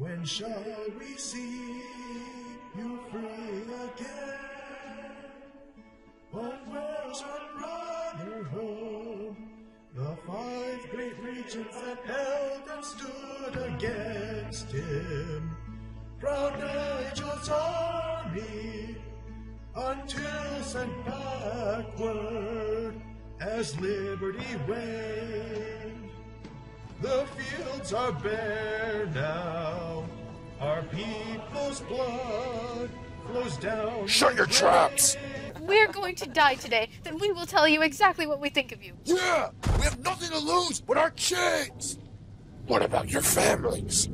When shall we see you free again? But where's our brotherhood? The five great regions that held and stood against him. Proud Nigel's army until sent backward as liberty reigned. The fields are bare now, our people's blood flows down. Shut your traps! We're going to die today, then we will tell you exactly what we think of you. Yeah! We have nothing to lose but our chains! What about your families?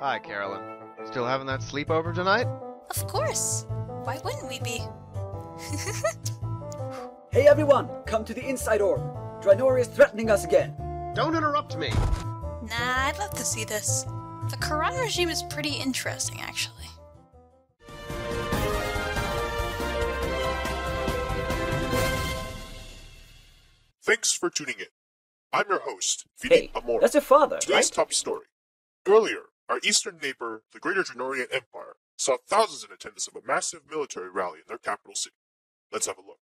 Hi, Carolyn. Still having that sleepover tonight? Of course. Why wouldn't we be? Hey everyone, come to the inside orb. Draenor is threatening us again. Don't interrupt me! Nah, I'd love to see this. The Karan regime is pretty interesting, actually. Thanks for tuning in. I'm your host, Philippe Hey, Amor. that's your father, Today's right? top story. Earlier, our eastern neighbor, the Greater Draynorian Empire, saw thousands in attendance of a massive military rally in their capital city. Let's have a look.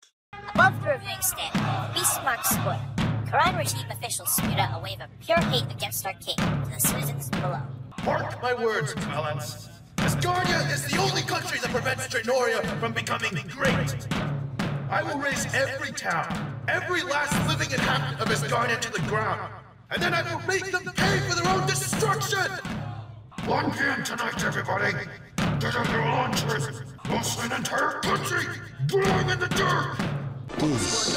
Above the reviewing stand, Beastmark Square. Karan regime officials spewed out a wave of pure hate against our king to the citizens below. Mark my words, Vallance. Asgarnia is the only country that prevents Draynoria from becoming great. I will raise every town, every last living inhabitant of Asgarnia to the ground, and then I will make them pay for their own destruction! 1 p.m. tonight, everybody. Get up your launchers. We'll send an entire country blowing in the dirt! This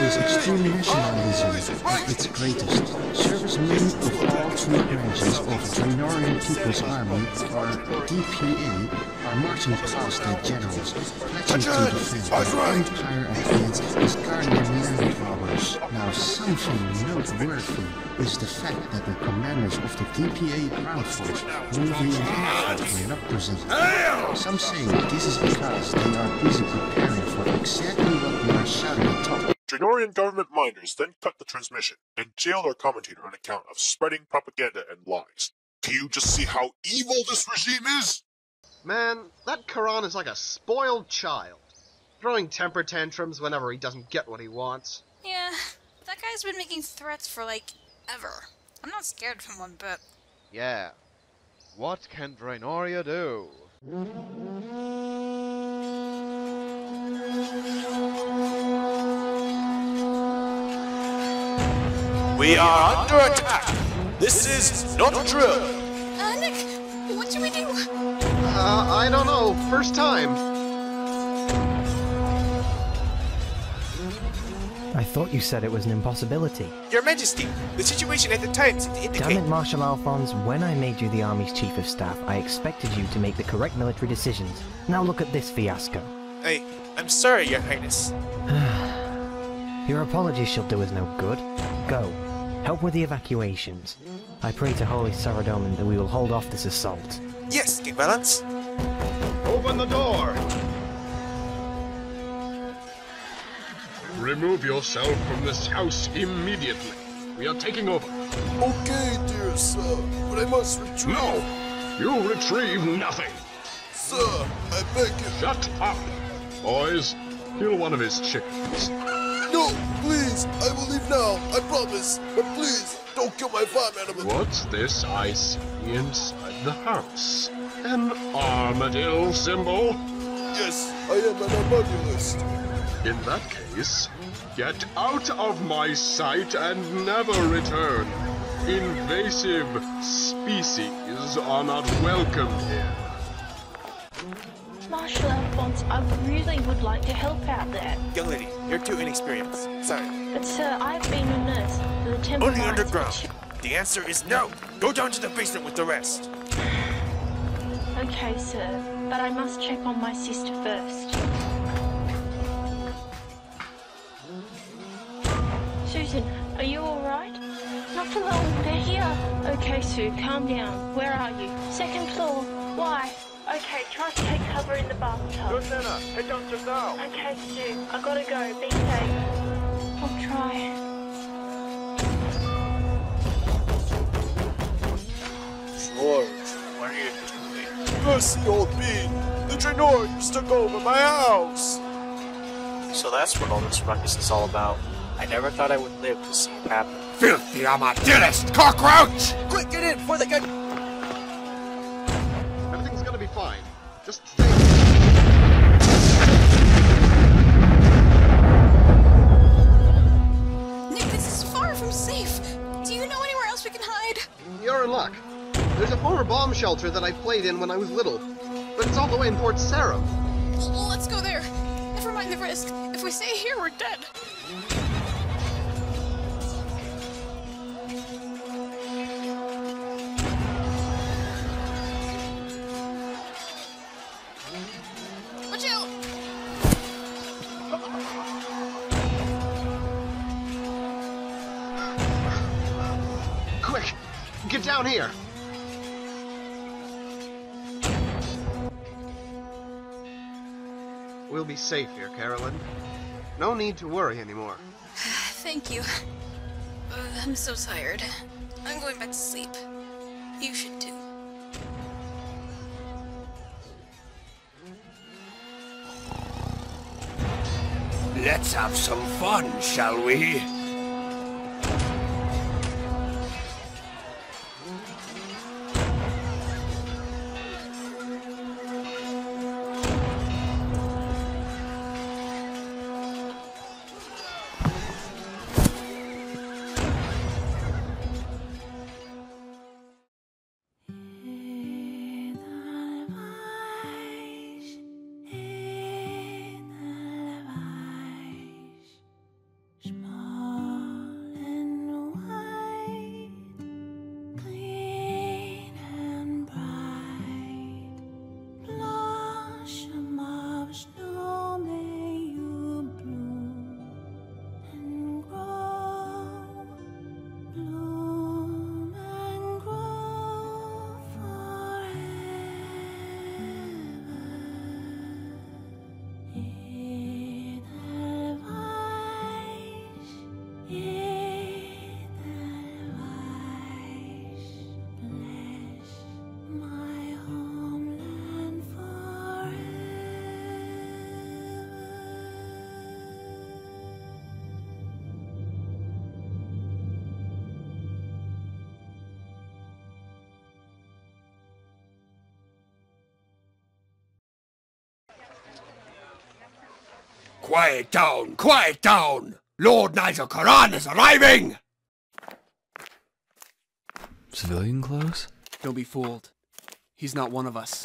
is extreme nationalism at its greatest. Servicemen of all three branches of the Draynorian People's Army, or DPA, are marching past their generals, pledging to defend their empire against Asgarnian land robbers. Now, something noteworthy is the fact that the commanders of the DPA ground force, moving aircraft, were not presented. Some say this is because they are busy preparing for exactly what we are shouting atop. Draynorian government miners then cut the transmission and jailed our commentator on account of spreading propaganda and lies. Do you just see how evil this regime is? Man, that Karan is like a spoiled child. Throwing temper tantrums whenever he doesn't get what he wants. Yeah, that guy's been making threats for like ever. I'm not scared from one bit. Yeah. What can Draynoria do? We are under attack. This is not a drill. Uh, Nick, what should we do? Uh, I don't know. First time. I thought you said it was an impossibility. Your Majesty, the situation at the time seemed to Damn it, Marshal Alphonse, when I made you the Army's Chief of Staff, I expected you to make the correct military decisions. Now look at this fiasco. I, I'm sorry, Your Highness. Your apologies shall do us no good. Go. Help with the evacuations. I pray to Holy Saradomin that we will hold off this assault. Yes, King Vallance. Open the door! Remove yourself from this house immediately. We are taking over. Okay, dear sir, but I must retrieve. No! You retrieve nothing! Sir, I beg you. Shut up! Boys, kill one of his chickens. No, please, I will leave now, I promise. But please, don't kill my. What's this I see inside the house? An armadillo symbol? Yes, I am an Armadylist. In that case, get out of my sight and never return. Invasive species are not welcome here. Marshal Alphonse, I really would like to help out there. Young lady, you're too inexperienced. Sorry. But sir, I've been a nurse for the Temple Only underground. The answer is no. Go down to the basement with the rest. Okay, sir, but I must check on my sister first. Susan, are you alright? Not for long, they're here. Okay, Sue, calm down. Where are you? Second floor. Why? Okay, try to take cover in the bathtub. Lieutenant, head downstairs now. Okay, Sue, I gotta go. Be safe. I'll try. George, what are you doing? Go see old Bean. The Draenor used to go over my house. So that's what all this ruckus is all about. I never thought I would live to see it happen. Filthy Armadylist cockroach! Quick, get in before they get. Everything's gonna be fine. Just stay. Nick, this is far from safe. Do you know anywhere else we can hide? You're in luck. There's a former bomb shelter that I played in when I was little, but it's all the way in Port Sarim. Let's go there. Never mind the risk. If we stay here, we're dead. Down here. We'll be safe here, Carolyn. No need to worry anymore. Thank you. Uh, I'm so tired. I'm going back to sleep. You should too. Let's have some fun, shall we? Quiet down, quiet down! Lord Nigel Karan is arriving! Civilian clothes? Don't be fooled. He's not one of us.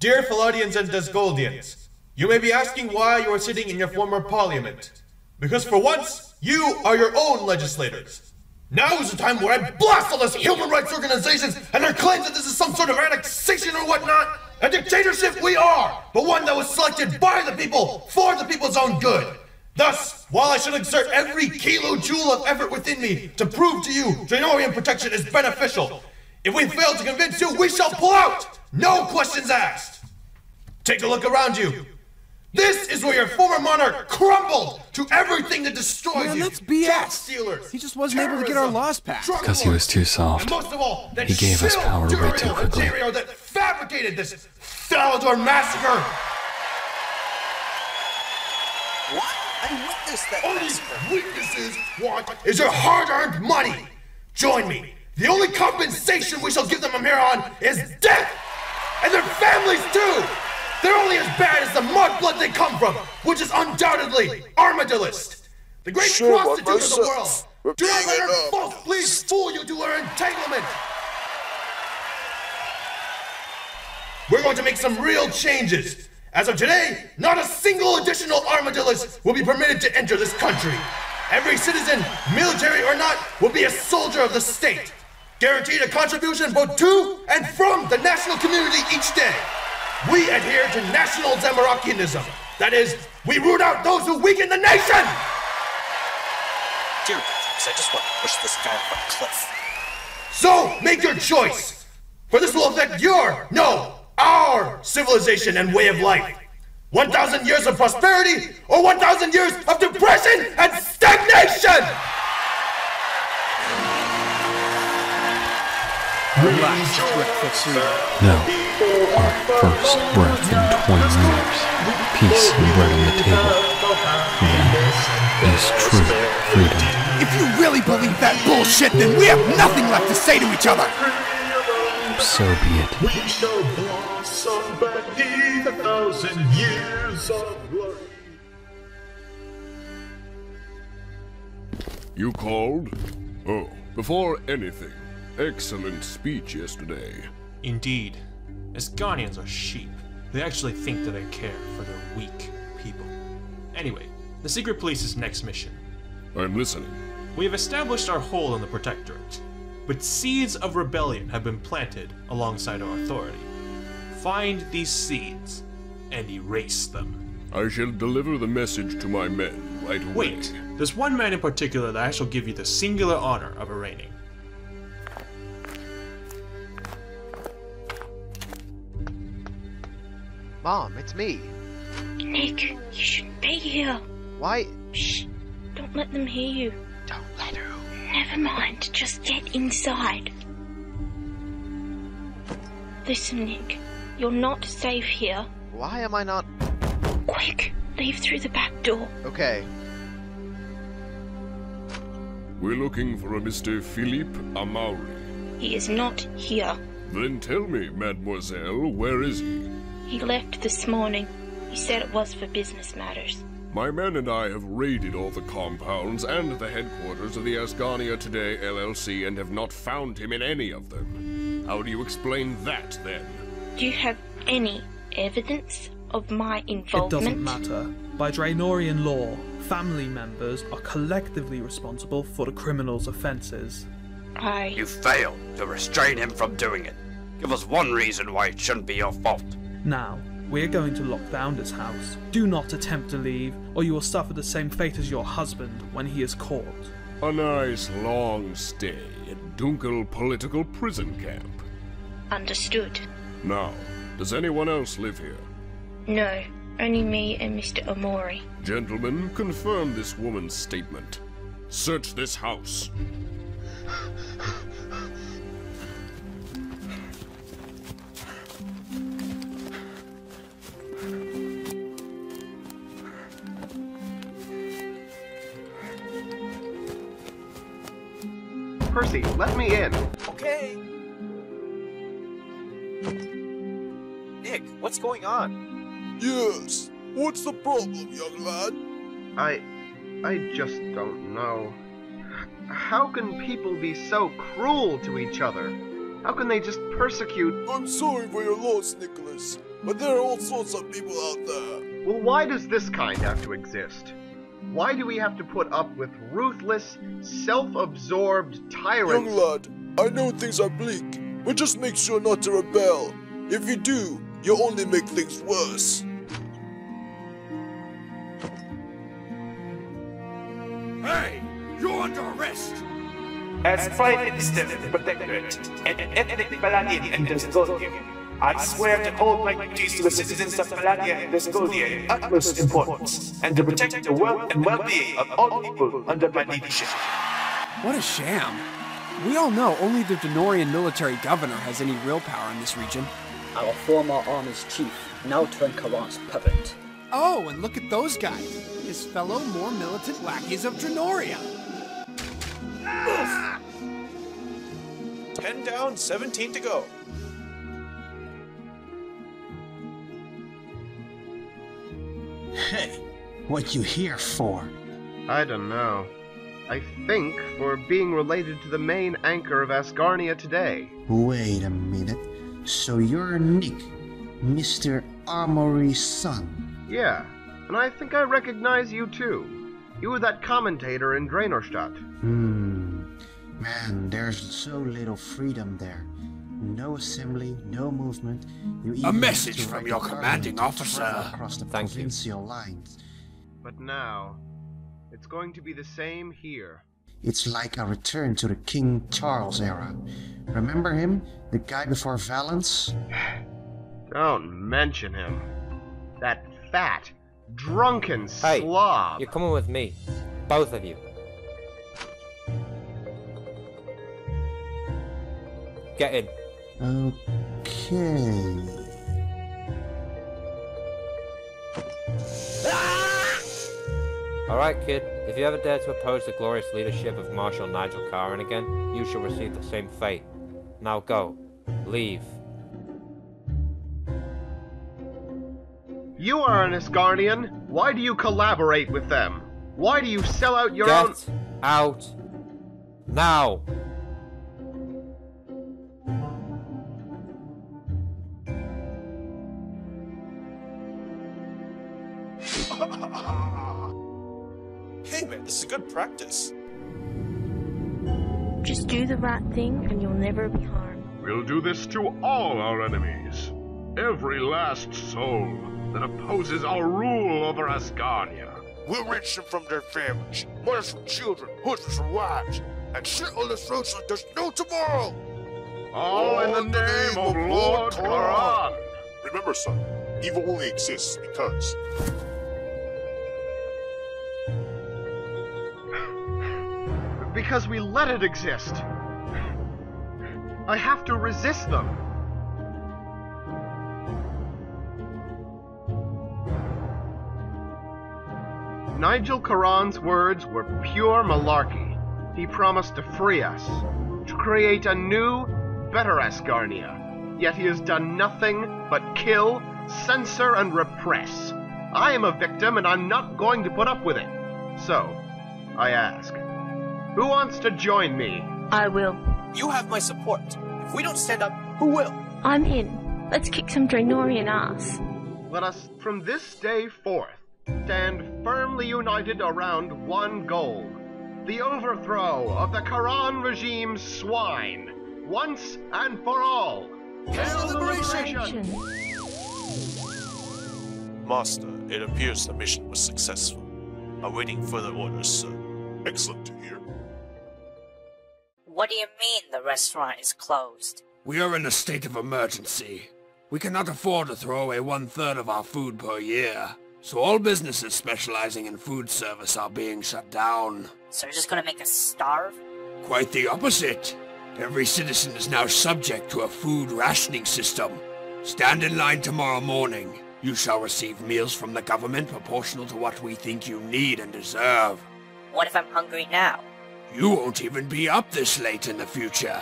Dear Palladians and Desgoldians, you may be asking why you are sitting in your former parliament. Because for once, you are your own legislators. Now is the time where I blast all those human rights organizations and their claims that this is some sort of annexation or whatnot. A dictatorship we are, but one that was selected by the people for the people's own good. Thus, while I should exert every kilojoule of effort within me to prove to you Draynorian protection is beneficial, if we fail to convince you, we shall pull out! No questions asked! Take a look around you. This is where your former monarch crumbled to everything that destroys Man, you. that's BS. Job stealers. He just wasn't able to get our terrorism, laws passed. Because he was too soft. most of all, He gave us power way too and quickly. Fabricated this Falador massacre. What? I witnessed that. All massacre. these witnesses want is your hard-earned money. Join me. The only compensation we shall give them from here on is death, and their families too. They're only as bad as the mudblood they come from, which is undoubtedly Armadylist, the great Sure, prostitute of the world. Do not let her false pleas fool you to her entanglement. We're going to make some real changes. As of today, not a single additional Armadylist will be permitted to enter this country. Every citizen, military or not, will be a soldier of the state. Guaranteed a contribution both to and from the national community each day. We adhere to national Zamorakianism. That is, we root out those who weaken the nation! Dear Patrick, I just want to push this guy off a cliff. So, make your choice! For this will affect your, no, our civilization and way of life. 1,000 years of prosperity or 1,000 years of depression and stagnation! stagnation! No. Our first breath in 20 years. Peace and bread on the table. Then is true freedom. If you really believe that bullshit, then we have nothing left to say to each other! So be it. We shall blossom beneath a thousand years of glory. You called? Oh, before anything, excellent speech yesterday. Indeed. Asgarnians are sheep. They actually think that they care for their weak people. Anyway, the Secret Police's next mission. I'm listening. We have established our hold on the Protectorate, but seeds of rebellion have been planted alongside our authority. Find these seeds and erase them. I shall deliver the message to my men right away. Wait, there's one man in particular that I shall give you the singular honor of arraigning. Mom, it's me. Nick, you shouldn't be here. Why? Shh. Don't let them hear you. Don't let her. Never mind. Just get inside. Listen, Nick. You're not safe here. Why am I not? Quick, leave through the back door. Okay. We're looking for a Mr. Philippe Amaury. He is not here. Then tell me, mademoiselle, where is he? He left this morning. He said it was for business matters. My men and I have raided all the compounds and the headquarters of the Asgarnia Today LLC and have not found him in any of them. How do you explain that, then? Do you have any evidence of my involvement? It doesn't matter. By Draynorian law, family members are collectively responsible for the criminal's offences. I. You failed to restrain him from doing it. Give us one reason why it shouldn't be your fault. Now, we're going to lock down this house. Do not attempt to leave, or you will suffer the same fate as your husband when he is caught. A nice long stay at Dunkel Political Prison Camp. Understood. Now, does anyone else live here? No, only me and Mr. Amori. Gentlemen, confirm this woman's statement. Search this house. Percy, let me in. Okay. Nick, what's going on? Yes. What's the problem, young lad? I. I just don't know. How can people be so cruel to each other? How can they just persecute. I'm sorry for your loss, Nicholas, but there are all sorts of people out there. Well, why does this kind have to exist? Why do we have to put up with ruthless, self absorbed tyrants? Young lad, I know things are bleak, but just make sure not to rebel. If you do, you'll only make things worse. Hey, you're under arrest! As Prime Minister of the Protectorate and an ethnic Paladian in Desgoldia, I swear to hold my duties to the citizens of Paladia and Desgoldia in utmost importance, and to protect the wealth and well-being of all people under my leadership. What a sham. We all know only the Draynorian military governor has any real power in this region. Our former army's chief, now turned Karan's puppet. Oh, and look at those guys. His fellow more militant lackeys of Draynoria. Ten down, 17 to go. Hey, what you here for? I don't know. I think for being related to the main anchor of Asgarnia today. Wait a minute. So you're Nick, Mr. Armory's son. Yeah, and I think I recognize you too. You were that commentator in Drainerstadt. Hmm. Man, there's so little freedom there no assembly, no movement. You a message from your commanding officer. Across the Thank provincial you. lines. But now, it's going to be the same here. It's like a return to the King Charles era. Remember him? The guy before Vallance? Don't mention him. That fat, drunken hey, slob. You're coming with me. Both of you. Get in. Okay. Alright, kid. If you ever dare to oppose the glorious leadership of Marshal Nigel Karan again, you shall receive the same fate. Now go. Leave. You are an Asgarnian. Why do you collaborate with them? Why do you sell out your Get own... out. Now. This is good practice. Just do the right thing and you'll never be harmed. We'll do this to all our enemies. Every last soul that opposes our rule over Asgarnia. We'll wrench them from their families, mothers from children, husbands from wives, and slit on their throats like there's no tomorrow. All in the name of Lord Karan. Remember, son, evil only exists because. Because we let it exist. I have to resist them. Nigel Karan's words were pure malarkey. He promised to free us, to create a new, better Asgarnia. Yet he has done nothing but kill, censor, and repress. I am a victim, and I'm not going to put up with it. So, I ask, who wants to join me? I will. You have my support. If we don't stand up, who will? I'm in. Let's kick some Draynorian ass. Let us, from this day forth, stand firmly united around one goal the overthrow of the Karan regime's swine, once and for all. Hail liberation! Master, it appears the mission was successful. Awaiting further orders, sir. Excellent to hear. What do you mean the restaurant is closed? We are in a state of emergency. We cannot afford to throw away one third of our food per year. So all businesses specializing in food service are being shut down. So you're just gonna make us starve? Quite the opposite. Every citizen is now subject to a food rationing system. Stand in line tomorrow morning. You shall receive meals from the government proportional to what we think you need and deserve. What if I'm hungry now? You won't even be up this late in the future.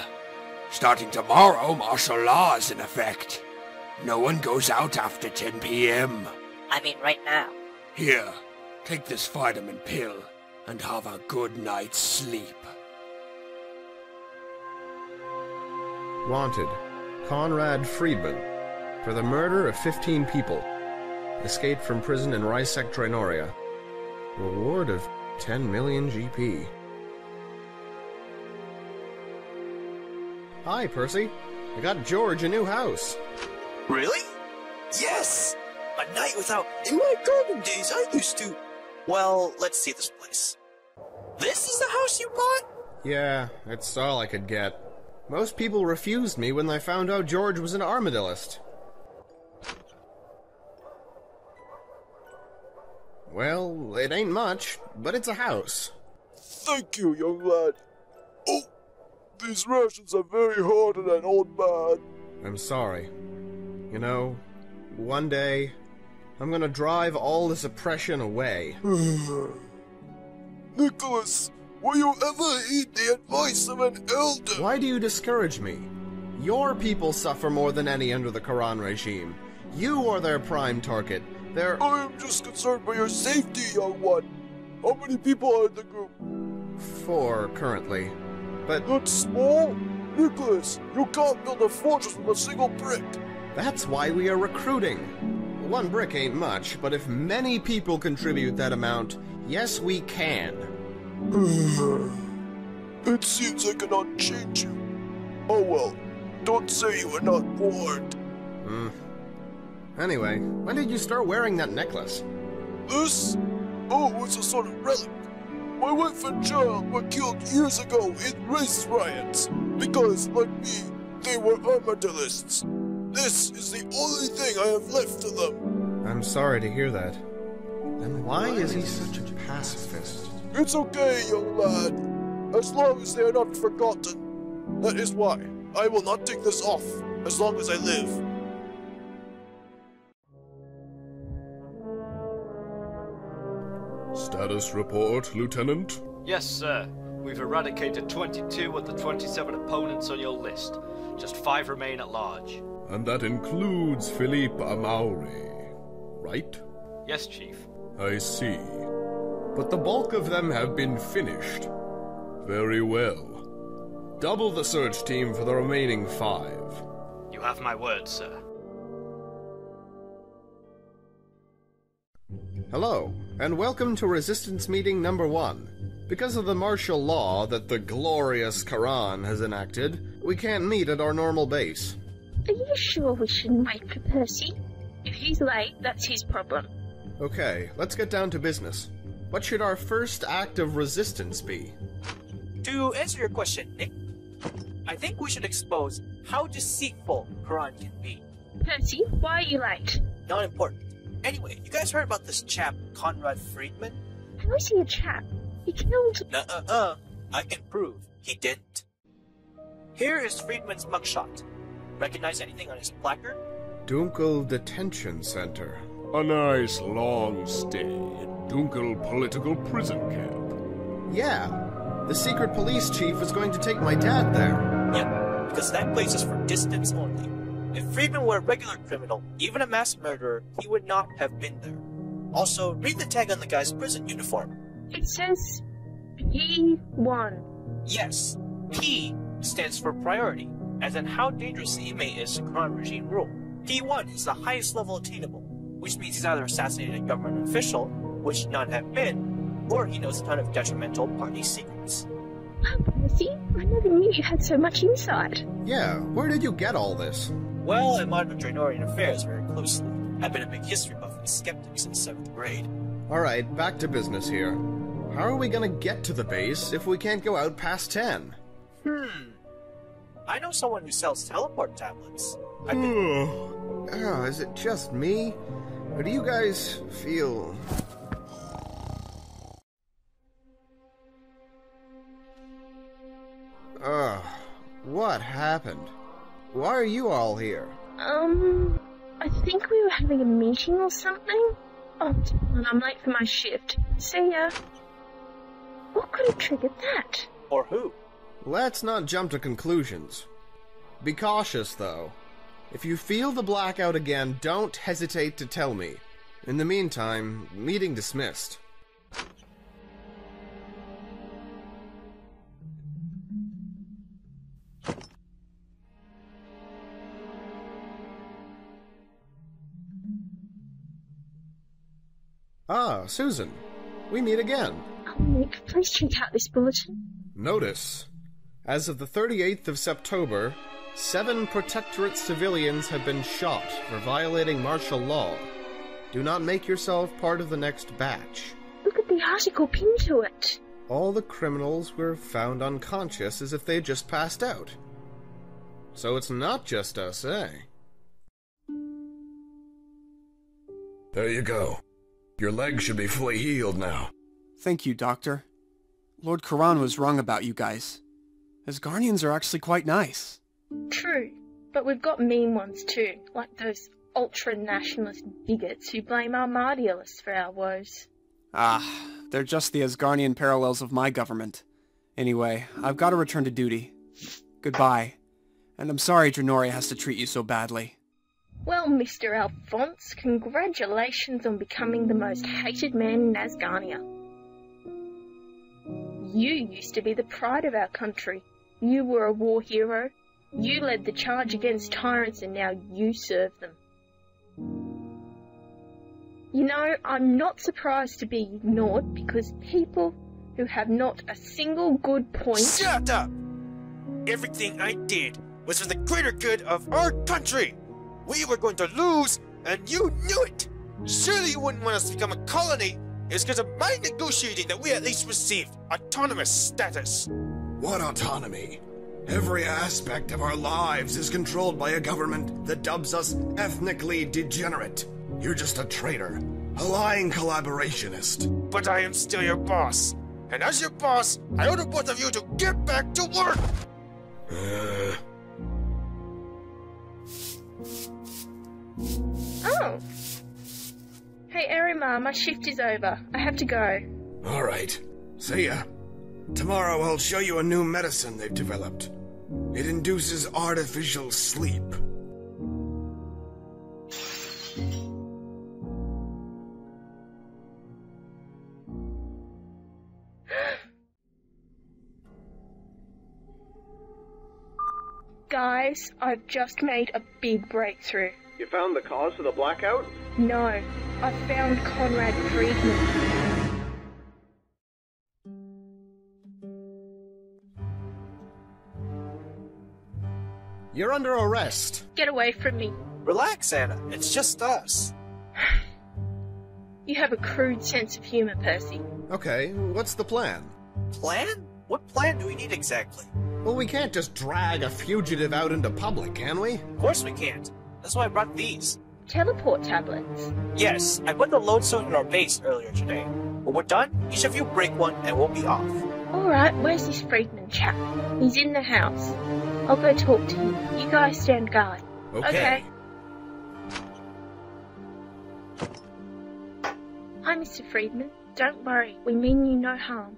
Starting tomorrow, martial law is in effect. No one goes out after 10 p.m. I mean, right now. Here, take this vitamin pill and have a good night's sleep. Wanted, Conrad Friedman, for the murder of 15 people. Escaped from prison in Rysek, Draynoria. Reward of 10 million GP. Hi, Percy. I got George a new house. Really? Yes! A night without. In my golden days, I used to. Well, let's see this place. This is the house you bought? Yeah, it's all I could get. Most people refused me when they found out George was an Armadylist. Well, it ain't much, but it's a house. Thank you, young lad. Oh, these rations are very hard on an old man. I'm sorry. You know, one day, I'm gonna drive all this oppression away. Nicholas, will you ever heed the advice of an elder? Why do you discourage me? Your people suffer more than any under the Karan regime. You are their prime target. They're. I am just concerned for your safety, young one. How many people are in the group? Four currently. But. That's small? Nicholas, you can't build a fortress with a single brick. That's why we are recruiting. One brick ain't much, but if many people contribute that amount, yes, we can. it seems I cannot change you. Oh well, don't say you were not warned. Hmm. Anyway, when did you start wearing that necklace? This? Oh, it's a sort of relic. My wife and child were killed years ago in race riots because, like me, they were Armadylists. This is the only thing I have left to them. I'm sorry to hear that. Then why is he such a pacifist? It's okay, young lad. As long as they are not forgotten. That is why I will not take this off as long as I live. Status report, Lieutenant? Yes, sir. We've eradicated 22 of the 27 opponents on your list. Just five remain at large. And that includes Philippe Amauri, right? Yes, Chief. I see. But the bulk of them have been finished. Very well. Double the search team for the remaining five. You have my word, sir. Hello, and welcome to Resistance Meeting Number One. Because of the martial law that the glorious Karan has enacted, we can't meet at our normal base. Are you sure we shouldn't wait for Percy? If he's late, that's his problem. Okay, let's get down to business. What should our first act of resistance be? To answer your question, Nick, I think we should expose how deceitful Karan can be. Percy, why are you late? Not important. Anyway, you guys heard about this chap, Conrad Friedman? How is he a chap? He killed. Nuh-uh-uh. I can prove he didn't. Here is Friedman's mugshot. Recognize anything on his placard? Dunkel Detention Center. A nice long stay at Dunkel Political Prison Camp. Yeah, the secret police chief is going to take my dad there. Yep, because that place is for distance only. If Friedman were a regular criminal, even a mass murderer, he would not have been there. Also, read the tag on the guy's prison uniform. It says P1. Yes, P stands for priority, as in how dangerous the inmate is to crime regime rule. P1 is the highest level attainable, which means he's either assassinated a government official, which none have been, or he knows a ton of detrimental party secrets. Wow, Percy, I never knew you had so much insight. Yeah, where did you get all this? Well, I monitor Draynorian affairs very closely. I've been a big history buff and skeptic since 7th grade. Alright, back to business here. How are we gonna get to the base if we can't go out past 10? Hmm. I know someone who sells teleport tablets. I've been... oh, is it just me? Or do you guys feel... Ugh, what happened? Why are you all here? Um, I think we were having a meeting or something. Oh, and I'm late for my shift. See ya. What could have triggered that? Or who? Let's not jump to conclusions. Be cautious, though. If you feel the blackout again, don't hesitate to tell me. In the meantime, meeting dismissed. Ah, Susan. We meet again. Oh, Nick, please check out this bulletin. Notice. As of the 38th of September, seven Protectorate civilians have been shot for violating martial law. Do not make yourself part of the next batch. Look at the article pinned to it. All the criminals were found unconscious as if they had just passed out. So it's not just us, eh? There you go. Your leg should be fully healed now. Thank you, Doctor. Lord Karan was wrong about you guys. Asgarnians are actually quite nice. True, but we've got mean ones too, like those ultra-nationalist bigots who blame our Mardialists for our woes. Ah, they're just the Asgarnian parallels of my government. Anyway, I've got to return to duty. Goodbye. And I'm sorry Draynoria has to treat you so badly. Well, Mr. Alphonse, congratulations on becoming the most hated man in Asgarnia. You used to be the pride of our country. You were a war hero. You led the charge against tyrants and now you serve them. You know, I'm not surprised to be ignored because people who have not a single good point. Shut up! Everything I did was for the greater good of our country! We were going to lose, and you knew it! Surely you wouldn't want us to become a colony! It's because of my negotiating that we at least received autonomous status! What autonomy? Every aspect of our lives is controlled by a government that dubs us ethnically degenerate. You're just a traitor, a lying collaborationist. But I am still your boss. And as your boss, I order both of you to get back to work! Uh, Oh. Hey, Erima, my shift is over. I have to go. All right. See ya. Tomorrow I'll show you a new medicine they've developed. It induces artificial sleep. Guys, I've just made a big breakthrough. You found the cause of the blackout? No, I found Conrad Friedman. You're under arrest. Get away from me. Relax, Anna. It's just us. You have a crude sense of humor, Percy. Okay, what's the plan? Plan? What plan do we need exactly? Well, we can't just drag a fugitive out into public, can we? Of course we can't. That's why I brought these. Teleport tablets. Yes, I put the lodestone in our base earlier today. When we're done, each of you break one and we'll be off. Alright, where's this Friedman chap? He's in the house. I'll go talk to him. You guys stand guard. Okay. Hi, Mr. Friedman. Don't worry, we mean you no harm.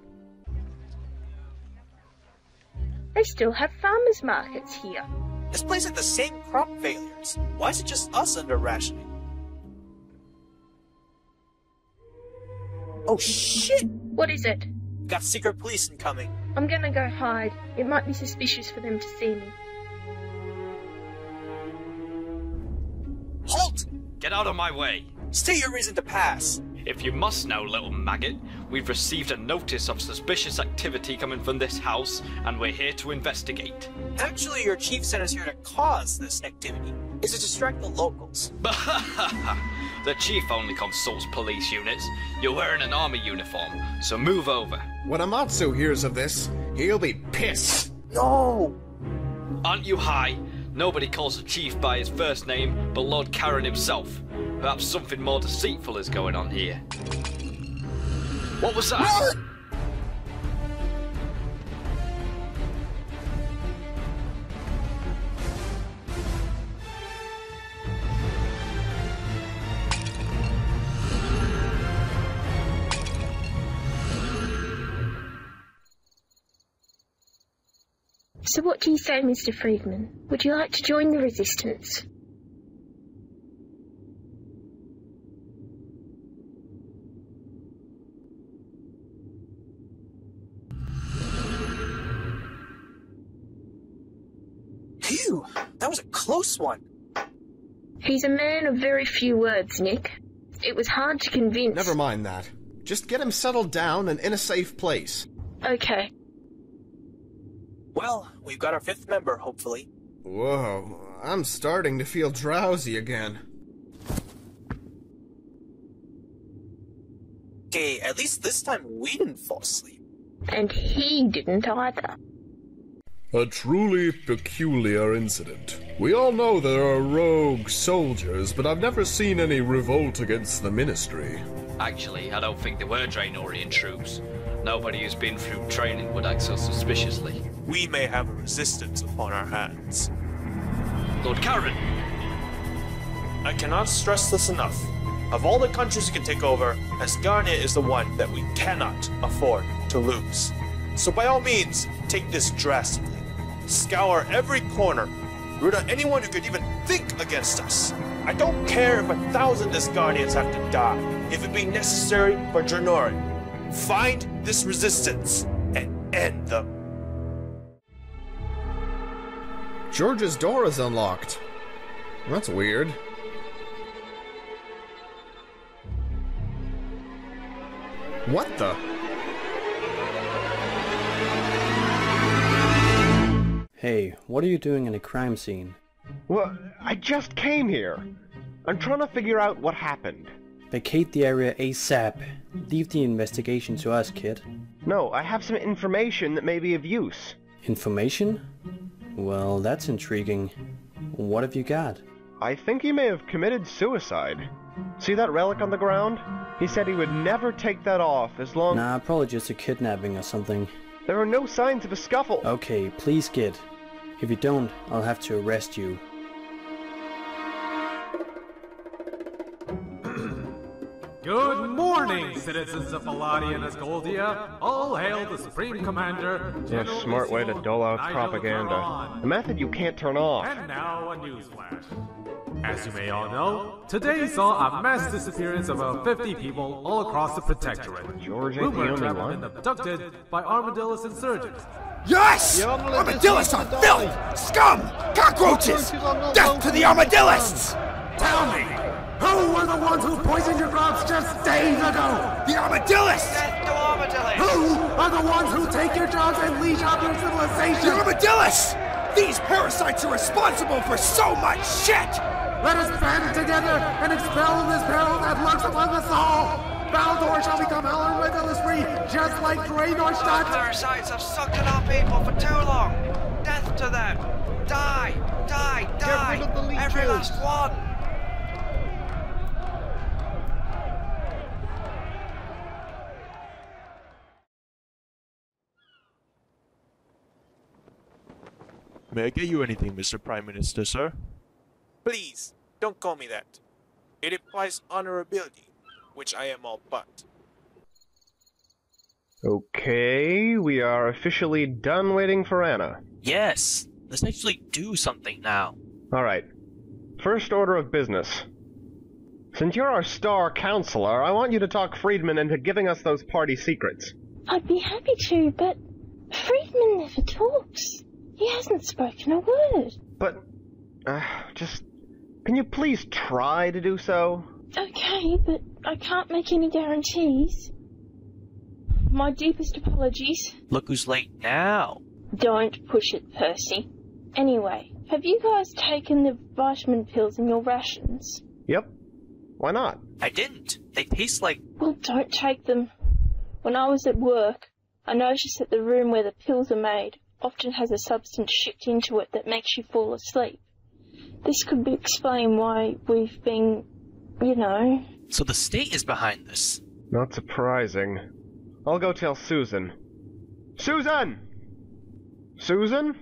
They still have farmers markets here. This place had the same crop failures. Why is it just us under rationing? Oh shit! What is it? Got secret police incoming. I'm gonna go hide. It might be suspicious for them to see me. Halt! Get out of my way! State your reason to pass. If you must know, little maggot, we've received a notice of suspicious activity coming from this house, and we're here to investigate. Actually, your chief sent us here to cause this activity. Is to distract the locals. the chief only consults police units. You're wearing an army uniform, so move over. When Amatsu hears of this, he'll be pissed. No! Aren't you high? Nobody calls the chief by his first name but Lord Karan himself. Perhaps something more deceitful is going on here. What was that? So what do you say, Mr. Friedman? Would you like to join the resistance? Phew! That was a close one. He's a man of very few words, Nick. It was hard to convince. Never mind that. Just get him settled down and in a safe place. Okay. Well, we've got our fifth member, hopefully. Whoa, I'm starting to feel drowsy again. Okay, at least this time we didn't fall asleep. And he didn't either. A truly peculiar incident. We all know there are rogue soldiers, but I've never seen any revolt against the Ministry. Actually, I don't think there were Draynorian troops. Nobody who's been through training would act so suspiciously. We may have a resistance upon our hands. Lord Karan! I cannot stress this enough. Of all the countries you can take over, Asgarnia is the one that we cannot afford to lose. So by all means, take this drastically. Scour every corner. Root out anyone who could even think against us. I don't care if a thousand Asgarnians have to die, if it be necessary for Draenor. Find this resistance and end them. George's door is unlocked. That's weird. What the? Hey, what are you doing in a crime scene? Well, I just came here. I'm trying to figure out what happened. Vacate the area ASAP. Leave the investigation to us, kid. No, I have some information that may be of use. Information? Well, that's intriguing. What have you got? I think he may have committed suicide. See that relic on the ground? He said he would never take that off as long... Nah, probably just a kidnapping or something. There are no signs of a scuffle. Okay, please, kid. If you don't, I'll have to arrest you. Good morning, citizens of Palladia and Asgoldia. All hail the Supreme Commander. Yeah, smart way to dole out propaganda. A method you can't turn off. And now a newsflash. As you may all know, today saw a mass disappearance of about 50 people all across the Protectorate. George ain't the only to one. been abducted by Armadillus insurgents. Yes! Armadillos are filth! Scum! Cockroaches! Death to the Armadylists! Tell me, who were the ones who poisoned your crops just days ago? The armadillos! Death to Armadylists! Who are the ones who take your jobs and leash off your civilization? The Armadylists! These parasites are responsible for so much shit! Let us band together and expel this peril that lurks upon us all! Baldor shall become Elrondilus free, just like Draynorstadt! Parasites have sucked in our people for too long! Death to them! Die! Die! Die! Every last one! May I get you anything, Mr. Prime Minister, sir? Please, don't call me that. It implies honorability, which I am all but. Okay, we are officially done waiting for Anna. Yes, let's actually do something now. Alright. First order of business. Since you're our star counselor, I want you to talk Friedman into giving us those party secrets. I'd be happy to, but Friedman never talks. He hasn't spoken a word. But, uh, just. Can you please try to do so? Okay, but I can't make any guarantees. My deepest apologies. Look who's late now. Don't push it, Percy. Anyway, have you guys taken the vitamin pills in your rations? Yep. Why not? I didn't. They taste like. Well, don't take them. When I was at work, I noticed that the room where the pills are made often has a substance shipped into it that makes you fall asleep. This could be explain why we've been, you know. So the state is behind this. Not surprising. I'll go tell Susan. Susan! Susan?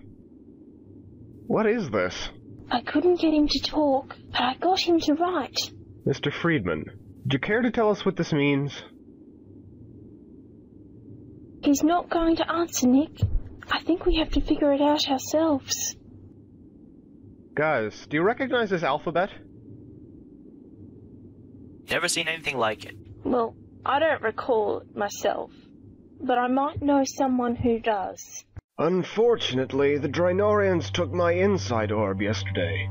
What is this? I couldn't get him to talk, but I got him to write. Mr. Friedman, would you care to tell us what this means? He's not going to answer, Nick. I think we have to figure it out ourselves. Guys, do you recognize this alphabet? Never seen anything like it. Well, I don't recall it myself, but I might know someone who does. Unfortunately, the Draynorians took my inside orb yesterday.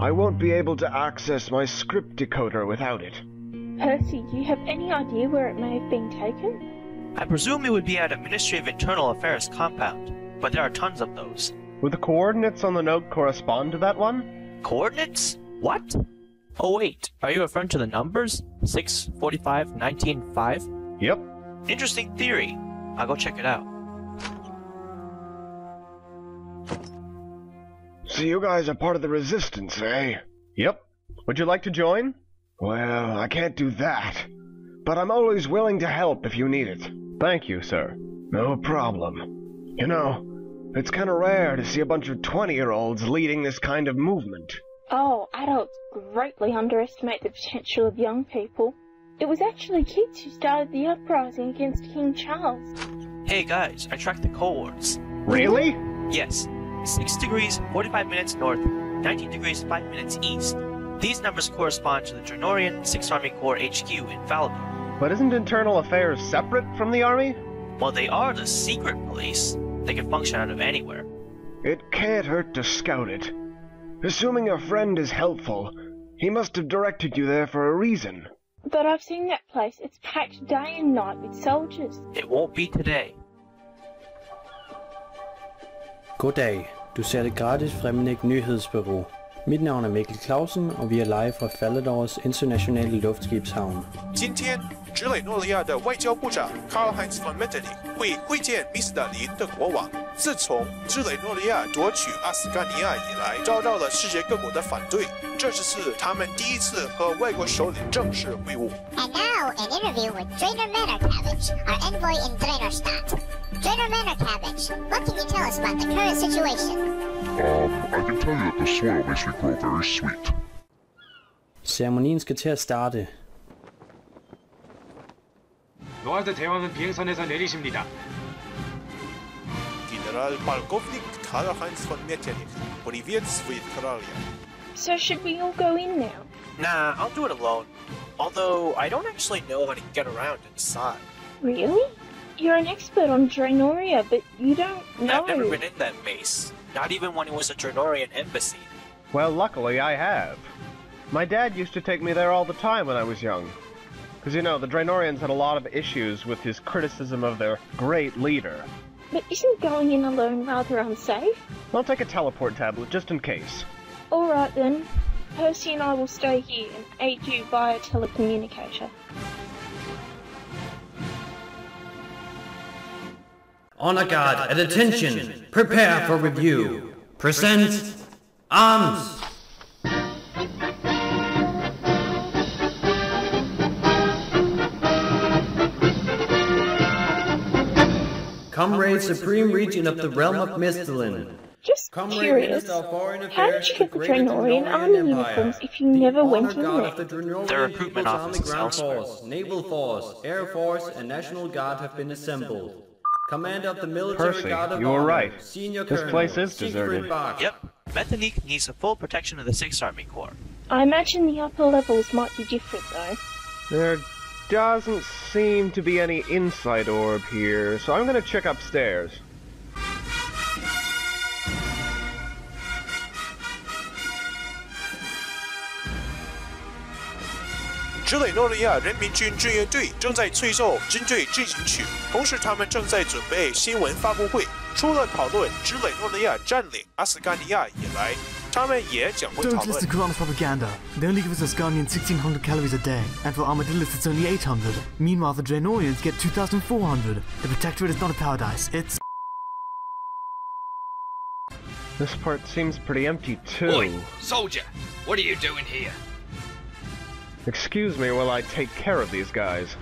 I won't be able to access my script decoder without it. Percy, do you have any idea where it may have been taken? I presume it would be at a Ministry of Internal Affairs compound, but there are tons of those. Would the coordinates on the note correspond to that one? Coordinates? What? Oh wait, are you referring to the numbers? 6, 45, 19, 5? Yep. Interesting theory. I'll go check it out. So you guys are part of the resistance, eh? Yep. Would you like to join? Well, I can't do that. But I'm always willing to help if you need it. Thank you, sir. No problem. You know, it's kind of rare to see a bunch of 20 year olds leading this kind of movement. Oh, adults greatly underestimate the potential of young people. It was actually kids who started the uprising against King Charles. Hey guys, I tracked the cohorts. Really? Yes. 6 degrees, 45 minutes north, 19 degrees, 5 minutes east. These numbers correspond to the Draynorian 6th Army Corps HQ in Falador. But isn't internal affairs separate from the army? Well, they are the secret police. They can function out of anywhere. It can't hurt to scout it. Assuming your friend is helpful, he must have directed you there for a reason. But I've seen that place. It's packed day and night with soldiers. It won't be today. Goddag. Du ser det gratis Fremlæg Nyhedsbureau. Mit navn er Mikkel Clausen, og vi er live fra Faladors internationale luftskibshavn. 今天，直雷诺利亚的外交部长 Karl Heinz von Metternich 会会见密斯达林的国王。自从直雷诺利亚夺取阿斯加尼亚以来，遭到了世界各国的反对。这是次他们第一次和外国首领正式会晤。And now, an interview with Draenor Manorcabbage, our envoy in Draenorstadt. Draenor Manorcabbage, what can you tell us about the current situation? Um, I can tell you that the soil makes me grow very sweet. Ceremonien skal til at starte. 노아드 대왕은 비행선에서 내리십니다. Generalpolkovnik Karl-Heinz von Metternich. Приветствует Kralia. So should we all go in now? Nah, I'll do it alone. Although, I don't actually know how to get around inside. Really? You're an expert on Draynoria, but you don't know... I've never been in that base. Not even when it was a Draynorian embassy. Well, luckily I have. My dad used to take me there all the time when I was young. Because, you know, the Draynorians had a lot of issues with his criticism of their great leader. But isn't going in alone rather unsafe? I'll take a teleport tablet just in case. Alright then. Percy and I will stay here and aid you via telecommunicator. Honor guard at attention. Prepare for review. Present arms. Comrade Supreme Regent of the Realm of Misthalin. Just Comrade curious, Minister of Foreign how did you get the the Greater Draynorian Draynorian army Empire. uniforms if you never went in Honor Guard there? of the Draynorian The recruitment People's office Army is Ground elsewhere. Force, Naval Force, Air Force, and National Guard have been assembled. Commander of the Military Percy, Guard of you were right. Senior This Colonel place is Siegfried deserted. Yep, Metternich needs the full protection of the 6th Army Corps. I imagine the upper levels might be different though. There doesn't seem to be any inside orb here, so I'm gonna check upstairs. 直雷诺利亚人民军军乐队正在吹奏军队进行曲，同时他们正在准备新闻发布会。除了讨论直雷诺利亚占领阿斯甘尼亚以来，他们也将会讨论。Don't listen to Karan's propaganda. They only give us Asgarnian 1600 calories a day, and for Armadillos it's only 800. Meanwhile, the Draynorians get 2400. The Protectorate is not a paradise. It's This part seems pretty empty too. Oi, soldier, what are you doing here? Excuse me while I take care of these guys.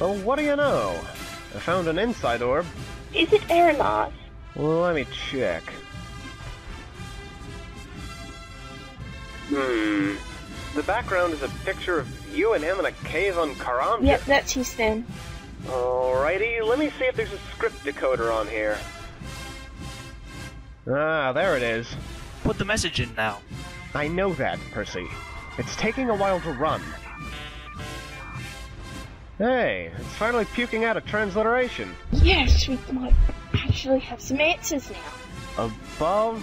Well, what do you know? I found an inside orb. Is it Aeronaut? Well, let me check. Hmm. The background is a picture of you and him in a cave on Karam. Yep, that's his then. Alrighty, let me see if there's a script decoder on here. Ah, there it is. Put the message in now. I know that, Percy. It's taking a while to run. Hey, it's finally puking out a transliteration. Yes, we might actually have some answers now. Above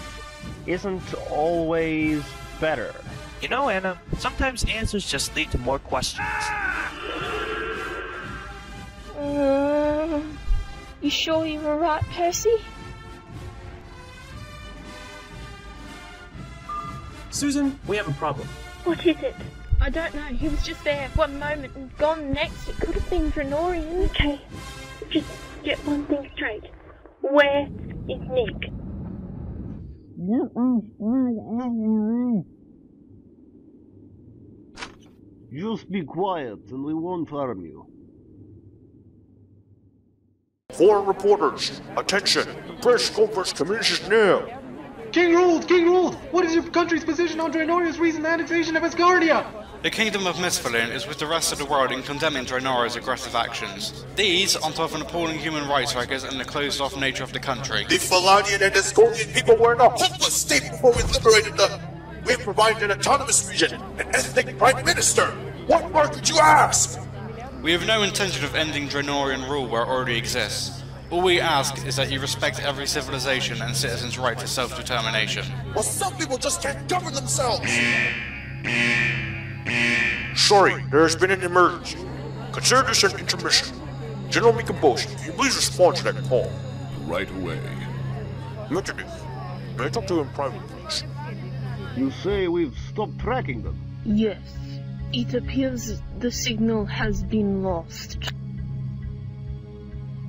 isn't always better. You know, Anna, sometimes answers just lead to more questions. Uh, you sure you were right, Percy? Susan, we have a problem. What is it? I don't know. He was just there one moment and gone next. It could have been Draynorian. Okay, just get one thing straight. Where is Nick? Just be quiet and we won't harm you. Foreign reporters, attention! Press conference commences now! King ruled! King ruled! What is your country's position on Draynoria's recent annexation of Asgarnia? The Kingdom of Misthalin is with the rest of the world in condemning Draynoria's aggressive actions. These, on top of an appalling human rights records and the closed-off nature of the country. The Faladian and Asgarnian people were in a hopeless state before we liberated them! We have provided an autonomous region, an ethnic prime minister! What more could you ask? We have no intention of ending Draynorian rule where it already exists. All we ask is that you respect every civilization and citizen's right to self-determination. Well, some people just can't govern themselves! Sorry, there has been an emergency. Consider this an intermission. General Mikaboshi, can you please respond to that call? Right away. Metternich, may I talk to him privately, please? You say we've stopped tracking them. Yes. It appears the signal has been lost.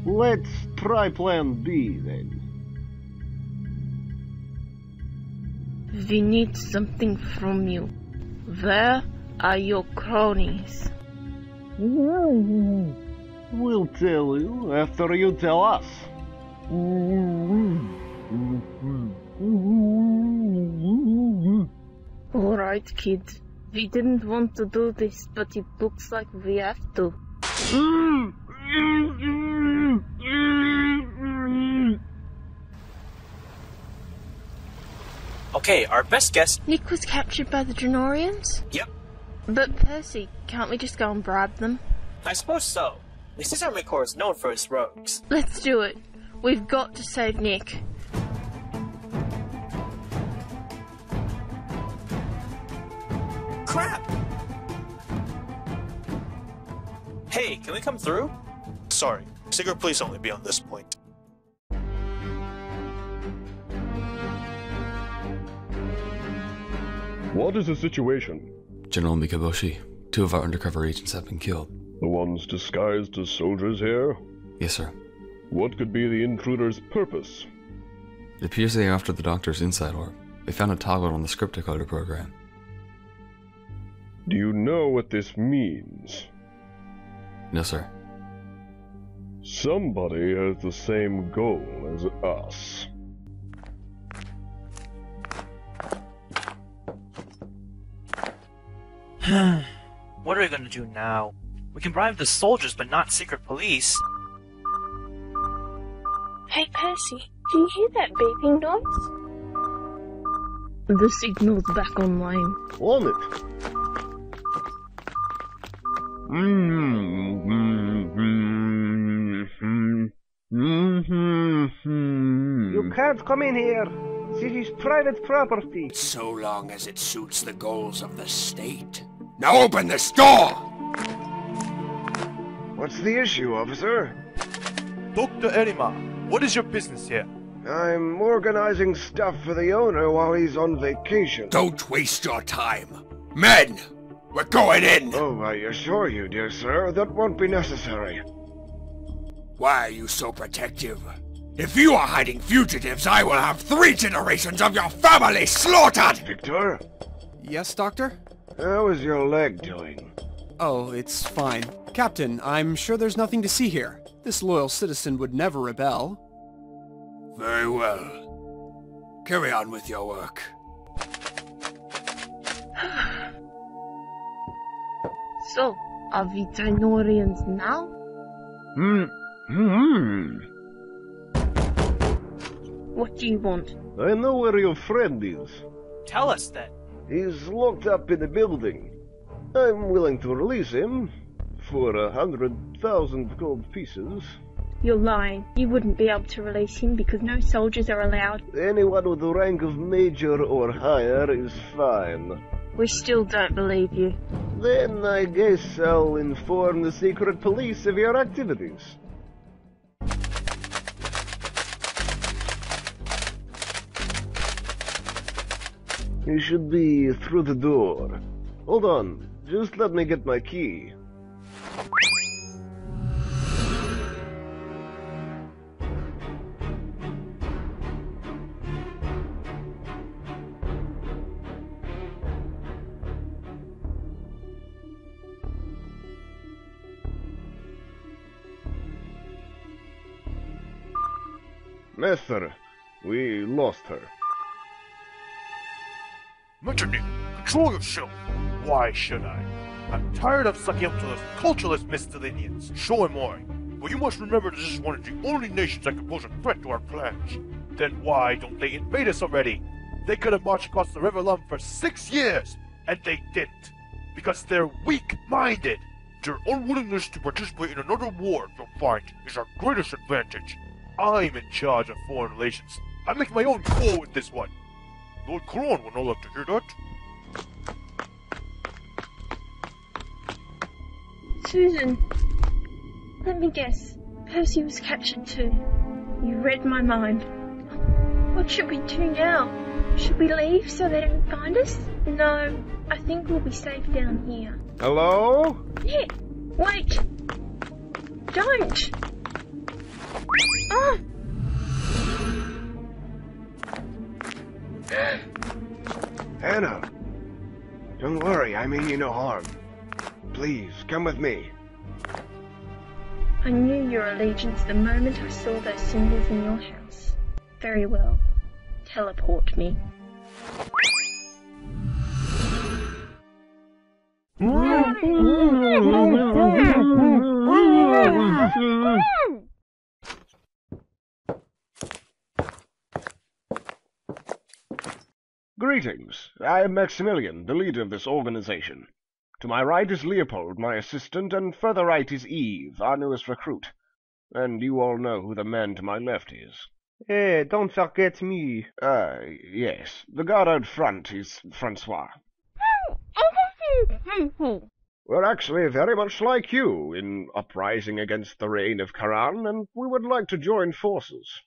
Let's try plan B then. We need something from you. Where are your cronies? We'll tell you after you tell us. Alright, kid. We didn't want to do this, but it looks like we have to. Hmm. Okay, our best guess. Nick was captured by the Draynorians? Yep. But Percy, can't we just go and bribe them? I suppose so. The Sixth Army Corps is known for its rogues. Let's do it. We've got to save Nick. Crap! Hey, can we come through? Sorry, secret police only beyond this point. What is the situation? General Mikaboshi, two of our undercover agents have been killed. The ones disguised as soldiers here? Yes, sir. What could be the intruder's purpose? It appears they are after the doctor's inside orb. They found a toggle on the script decoder program. Do you know what this means? No, sir. Somebody has the same goal as us. what are we gonna do now? We can bribe the soldiers, but not secret police. Hey, Percy, do you hear that beeping noise? The signal's back online. On it. Mm-hmm. Mm-hmm. Mm-hmm. You can't come in here. This is private property. So long as it suits the goals of the state. Now open this door! What's the issue, officer? Dr. Erima, what is your business here? I'm organizing stuff for the owner while he's on vacation. Don't waste your time. Men, we're going in! Oh, I assure you, dear sir, that won't be necessary. Why are you so protective? If you are hiding fugitives, I will have three generations of your family slaughtered! Victor? Yes, Doctor? How is your leg doing? Oh, it's fine. Captain, I'm sure there's nothing to see here. This loyal citizen would never rebel. Very well. Carry on with your work. So, are we Draynorians now? Hmm. Hmm. What do you want? I know where your friend is. Tell us then. He's locked up in the building. I'm willing to release him for a hundred thousand gold pieces. You're lying. You wouldn't be able to release him because no soldiers are allowed. Anyone with the rank of major or higher is fine. We still don't believe you. Then I guess I'll inform the secret police of your activities. You should be through the door. Hold on, just let me get my key. Master, we lost her. Metternich, control yourself. Why should I? I'm tired of sucking up to those cultureless Misthalinians. Show him why. But you must remember this is one of the only nations that can pose a threat to our plans. Then why don't they invade us already? They could have marched across the River Lum for six years, and they didn't. Because they're weak-minded. Their unwillingness to participate in another war, you'll find, is our greatest advantage. I'm in charge of foreign relations. I make my own call with this one. Lord Karan will not like to hear that. Susan, let me guess. Percy was captured too. You read my mind. What should we do now? Should we leave so they don't find us? No, I think we'll be safe down here. Hello? Nick, wait! Don't! Ah! Anna! Don't worry, I mean you no harm. Please, come with me. I knew your allegiance the moment I saw those symbols in your house. Very well. Teleport me. Greetings. I am Maximilian, the leader of this organization. To my right is Leopold, my assistant, and further right is Eve, our newest recruit. And you all know who the man to my left is. Hey, don't forget me. Ah, yes. The guard out front is Francois. Hmm, hmm, hmm. We're actually very much like you in uprising against the reign of Karan, and we would like to join forces.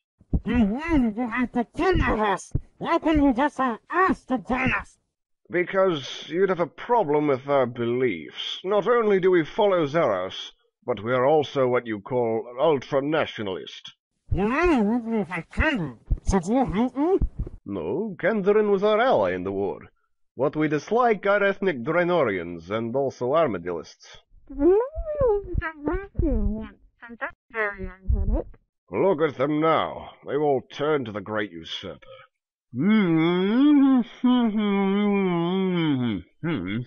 You have to kill us. Why couldn't you just ask to join us? Because you'd have a problem with our beliefs. Not only do we follow Zaros, but we are also what you call ultra-nationalist. You only me for Kendra. So do you me? No, Kandarin was our ally in the war. What we dislike are ethnic Draynorians and also Armadylists. That's very ironic. Look at them now. They've all turned to the great usurper.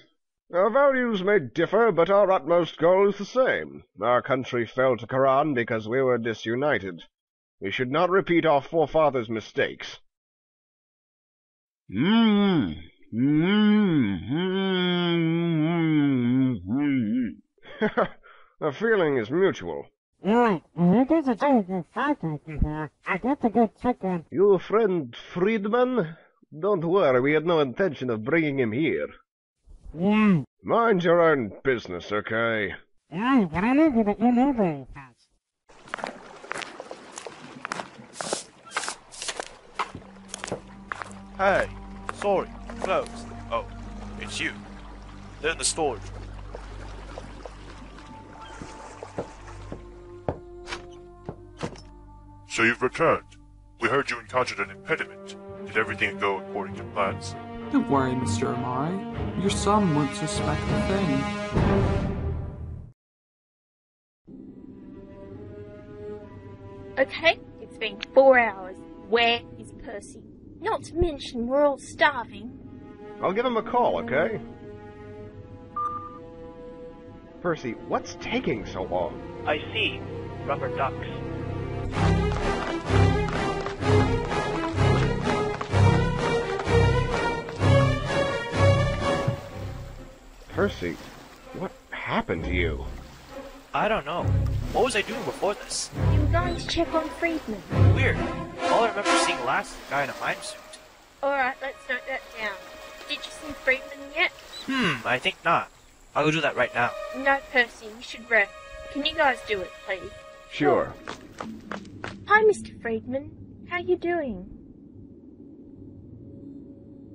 Our values may differ, but our utmost goal is the same. Our country fell to Karan because we were disunited. We should not repeat our forefathers' mistakes. the feeling is mutual. Alright, you guys are doing this podcast here. I got to go check in. Your friend Friedman? Don't worry, we had no intention of bringing him here. Yeah. Mind your own business, okay? Yeah, but I need you to it fast. Hey, sorry, closed. Oh, it's you. They're in the storage. So you've returned. We heard you encountered an impediment. Did everything go according to plans? Don't worry, Mr. Amari. Your son won't suspect a thing. Okay, it's been four hours. Where is Percy? Not to mention we're all starving. I'll give him a call, okay? Percy, what's taking so long? I see. Rubber ducks. Percy, what happened to you? I don't know. What was I doing before this? You were going to check on Friedman. Weird. All I remember seeing last was a guy in a mime suit. Alright, let's note that down. Did you see Friedman yet? Hmm, I think not. I'll go do that right now. No, Percy, you should rest. Can you guys do it, please? Sure. Hi, Mr. Friedman. How you doing?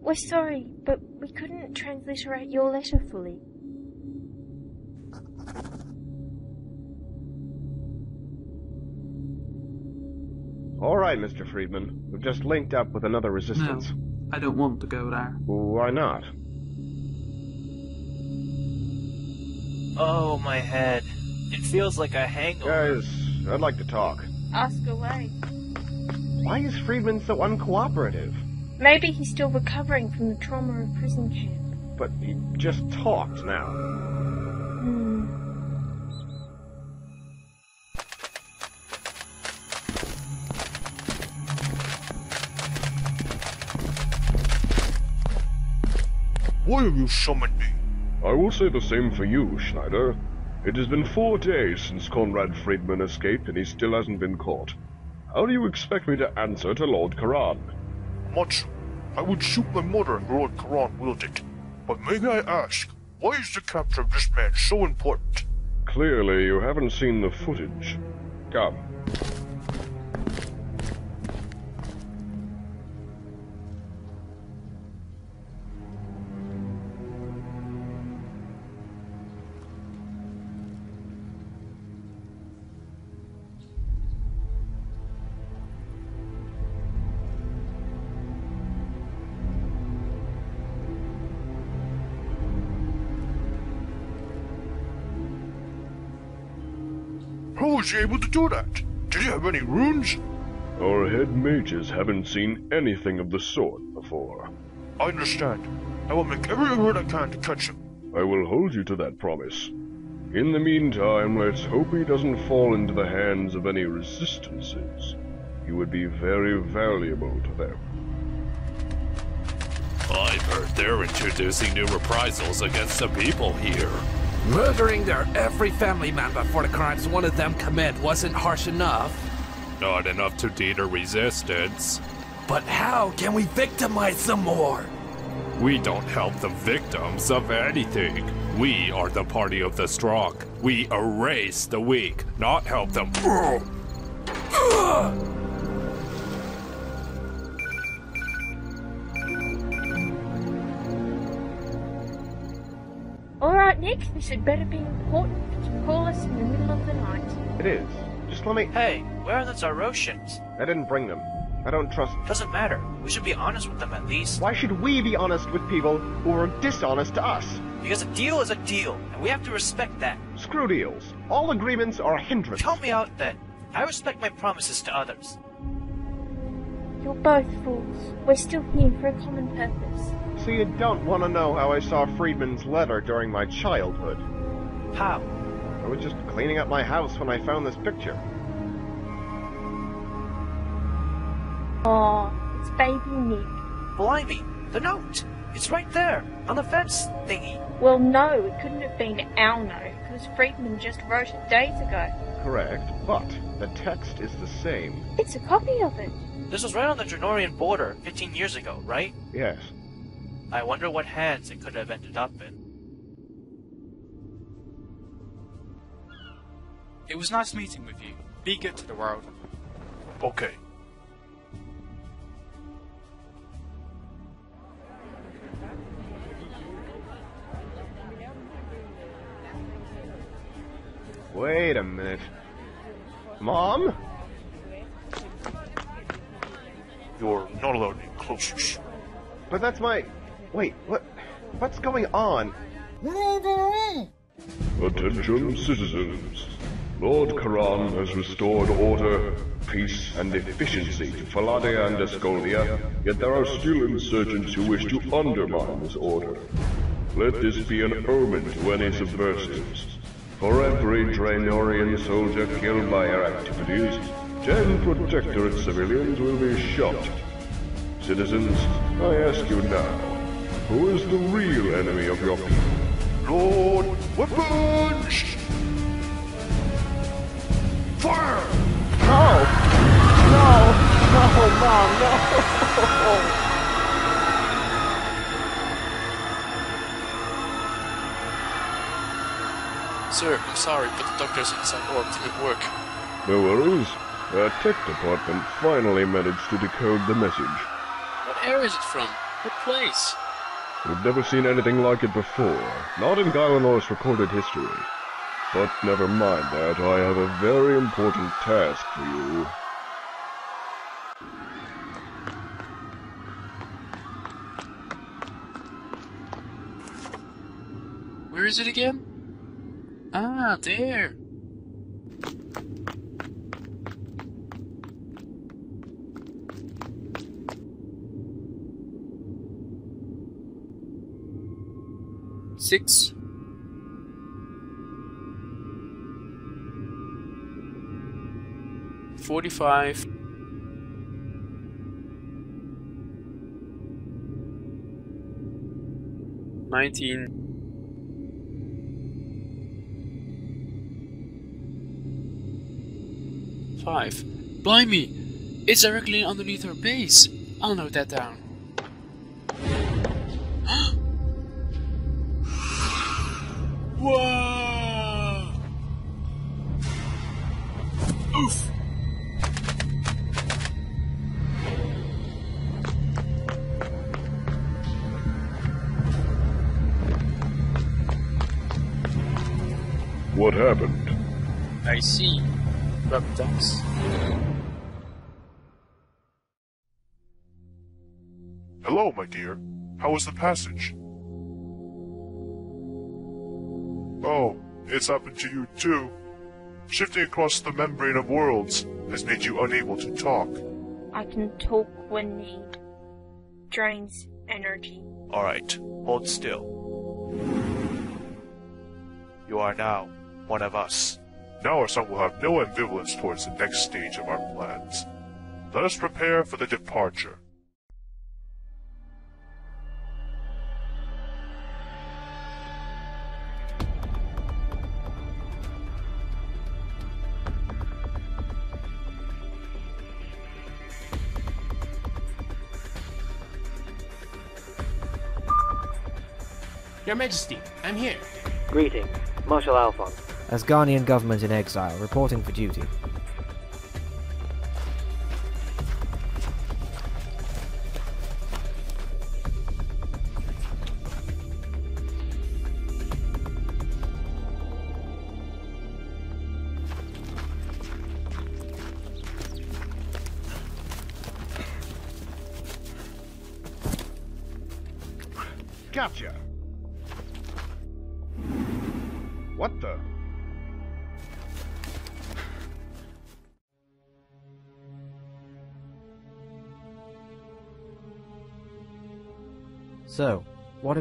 We're sorry, but we couldn't transliterate your letter fully. All right, Mr. Friedman. We've just linked up with another resistance. No, I don't want to go there. Why not? Oh, my head. It feels like a hangover. Guys, I'd like to talk. Ask away. Why is Friedman so uncooperative? Maybe he's still recovering from the trauma of prison camp. But he just talked now. Hmm. Why have you summoned me? I will say the same for you, Schneider. It has been four days since Conrad Friedman escaped and he still hasn't been caught. How do you expect me to answer to Lord Karan? Much. I would shoot my mother if Lord Karan willed it. But may I ask, why is the capture of this man so important? Clearly, you haven't seen the footage. Come. How was he able to do that? Did he have any runes? Our head mages haven't seen anything of the sort before. I understand. I will make every effort I can to catch him. I will hold you to that promise. In the meantime, let's hope he doesn't fall into the hands of any resistances. He would be very valuable to them. I've heard they're introducing new reprisals against the people here. Murdering their every family member for the crimes one of them commit wasn't harsh enough. Not enough to deter resistance. But how can we victimize them more? We don't help the victims of anything. We are the party of the strong. We erase the weak, not help them. Alright, this had better be important to call us in the middle of the night. It is. Just let me. Hey, where are the Zarosians? I didn't bring them. I don't trust. Doesn't matter. We should be honest with them at least. Why should we be honest with people who are dishonest to us? Because a deal is a deal, and we have to respect that. Screw deals. All agreements are a hindrance. Help me out then. I respect my promises to others. You're both fools. We're still here for a common purpose. So you don't want to know how I saw Friedman's letter during my childhood? How? I was just cleaning up my house when I found this picture. Aw, it's baby Nick. Blimey, the note! It's right there, on the fence thingy. Well, no, it couldn't have been our note, because Friedman just wrote it days ago. Correct, but the text is the same. It's a copy of it. This was right on the Draynorian border 15 years ago, right? Yes. I wonder what hands it could have ended up in. It was nice meeting with you. Be good to the world. Okay. Wait a minute. Mom? You're not allowed any closer. But that's my. Wait, what? What's going on? Attention, citizens. Lord Karan has restored order, peace, and efficiency to Faladia and Escolia, yet there are still insurgents who wish to undermine this order. Let this be an omen to any subversives. For every Draynorian soldier killed by our activities, ten Protectorate civilians will be shot. Citizens, I ask you now, who is the real enemy of your people? Lord Weapons! Fire! No! No! No, Mom, no! Sir, I'm sorry, but the doctor's inside orb didn't work. No worries. Our tech department finally managed to decode the message. What area is it from? What place? We've never seen anything like it before, not in Gielinor's recorded history. But never mind that, I have a very important task for you. Where is it again? Ah, there. Six. Forty-five. Nineteen. Five. Blimey! It's directly underneath our base. I'll note that down. Whoa! Oof! What happened? I see. Rubber ducks. Hello, my dear. How was the passage? It's happened to you too. Shifting across the membrane of worlds has made you unable to talk. I can talk when need. Drains energy. Alright, hold still. You are now one of us. Now our son will have no ambivalence towards the next stage of our plans. Let us prepare for the departure. Your Majesty, I'm here. Greetings, Marshal Alphonse. Asgarnian government in exile, reporting for duty.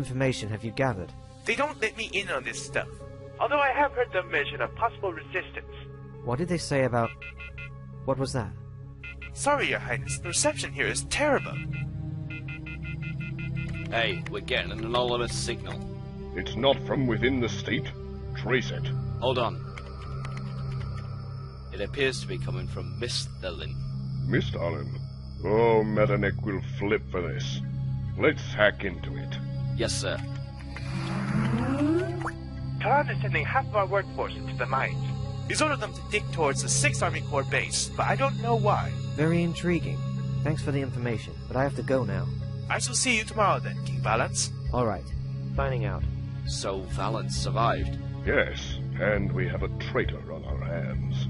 Information have you gathered? They don't let me in on this stuff. Although I have heard them mention a possible resistance. What did they say about... What was that? Sorry, Your Highness, the reception here is terrible. Hey, we're getting an anonymous signal. It's not from within the state. Trace it. Hold on. It appears to be coming from Miss Thelin. Miss Darlin. Oh, Metternich will flip for this. Let's hack into it. Yes, sir. Karan is sending half of our workforce into the mines. He's ordered them to dig towards the 6th Army Corps base, but I don't know why. Very intriguing. Thanks for the information, but I have to go now. I shall see you tomorrow then, King Vallance. Alright. Signing out. So Vallance survived? Yes, and we have a traitor on our hands.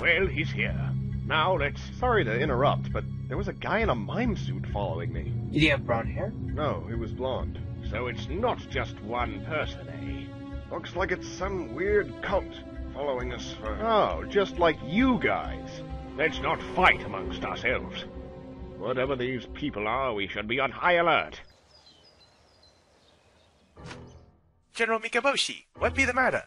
Well, he's here. Now let's... Sorry to interrupt, but there was a guy in a mime suit following me. Did he have brown hair? No, he was blonde. So it's not just one person, eh? Looks like it's some weird cult following us for... Oh, just like you guys. Let's not fight amongst ourselves. Whatever these people are, we should be on high alert. General Mikaboshi, what be the matter?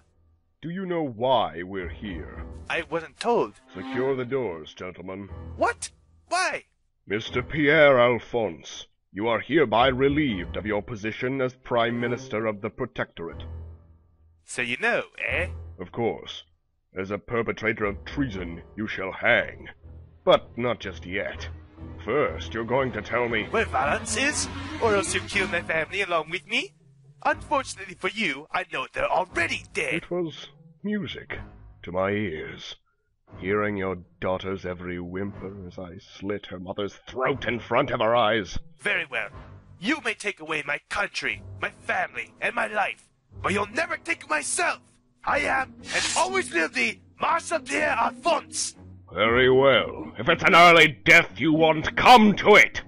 Do you know why we're here? I wasn't told. Secure the doors, gentlemen. What? Why? Mr. Pierre Alphonse, you are hereby relieved of your position as Prime Minister of the Protectorate. So you know, eh? Of course. As a perpetrator of treason, you shall hang. But not just yet. First, you're going to tell me... Where Vallance is? Or else you'll kill my family along with me? Unfortunately for you, I know they're already dead. It was music to my ears. Hearing your daughter's every whimper as I slit her mother's throat in front of her eyes. Very well. You may take away my country, my family, and my life, but you'll never take myself. I am, and always will be, Marshal Pierre Alphonse. Very well. If it's an early death you want, come to it!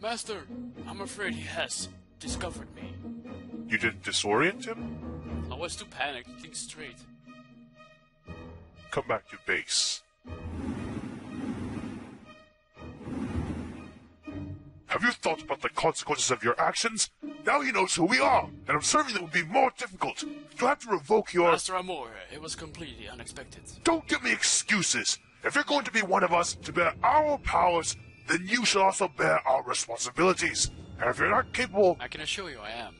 Master, I'm afraid he has discovered me. You didn't disorient him? I was too panicked to think straight. Come back to base. Have you thought about the consequences of your actions? Now he knows who we are, and I'm certain it would be more difficult. You have to revoke your. Master Amore, it was completely unexpected. Don't give me excuses. If you're going to be one of us to bear our powers, then you shall also bear our responsibilities. And if you're not capable. I can assure you I am.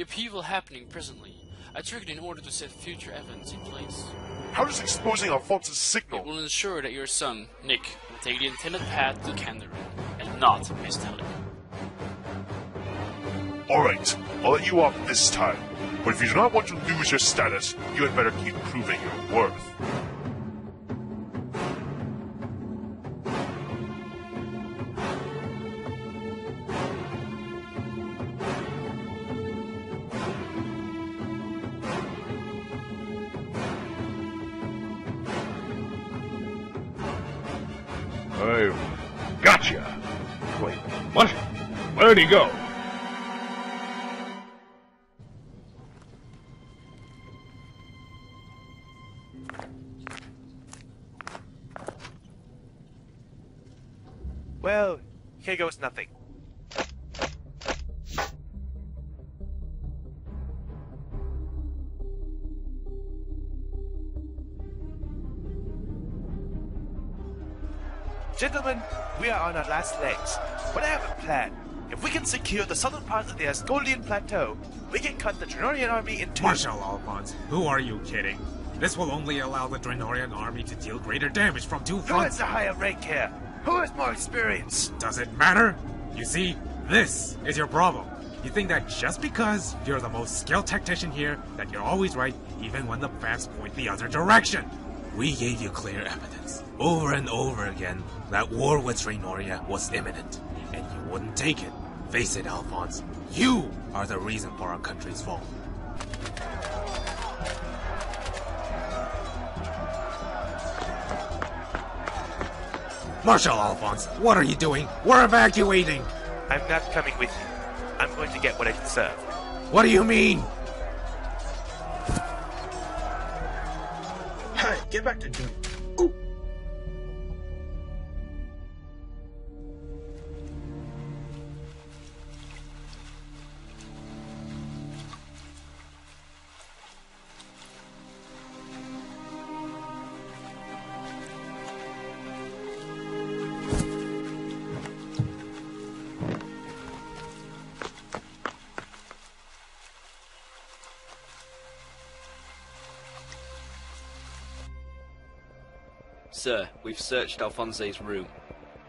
The upheaval happening presently, I triggered in order to set future events in place. How does exposing Alphonse's signal? It will ensure that your son, Nick, will take the intended path to Kandarin, and not Miss Telly. Alright, I'll let you off this time. But if you do not want to lose your status, you had better keep proving your worth. Where'd he go? Well, here goes nothing. Gentlemen, we are on our last legs, we can secure the southern part of the Asgoldian Plateau, we can cut the Draynorian army in two. Marshal Alphonse, who are you kidding? This will only allow the Draynorian army to deal greater damage from two Who fronts. has the higher rank here? Who has more experience? Does it matter? You see, this is your problem. You think that just because you're the most skilled tactician here, that you're always right, even when the facts point the other direction. We gave you clear evidence, over and over again, that war with Draynoria was imminent, and you wouldn't take it. Face it, Alphonse, you are the reason for our country's fall. Marshal Alphonse, what are you doing? We're evacuating! I'm not coming with you. I'm going to get what I deserve. What do you mean? Hey, get back to Doom. Sir, we've searched Alphonse's room.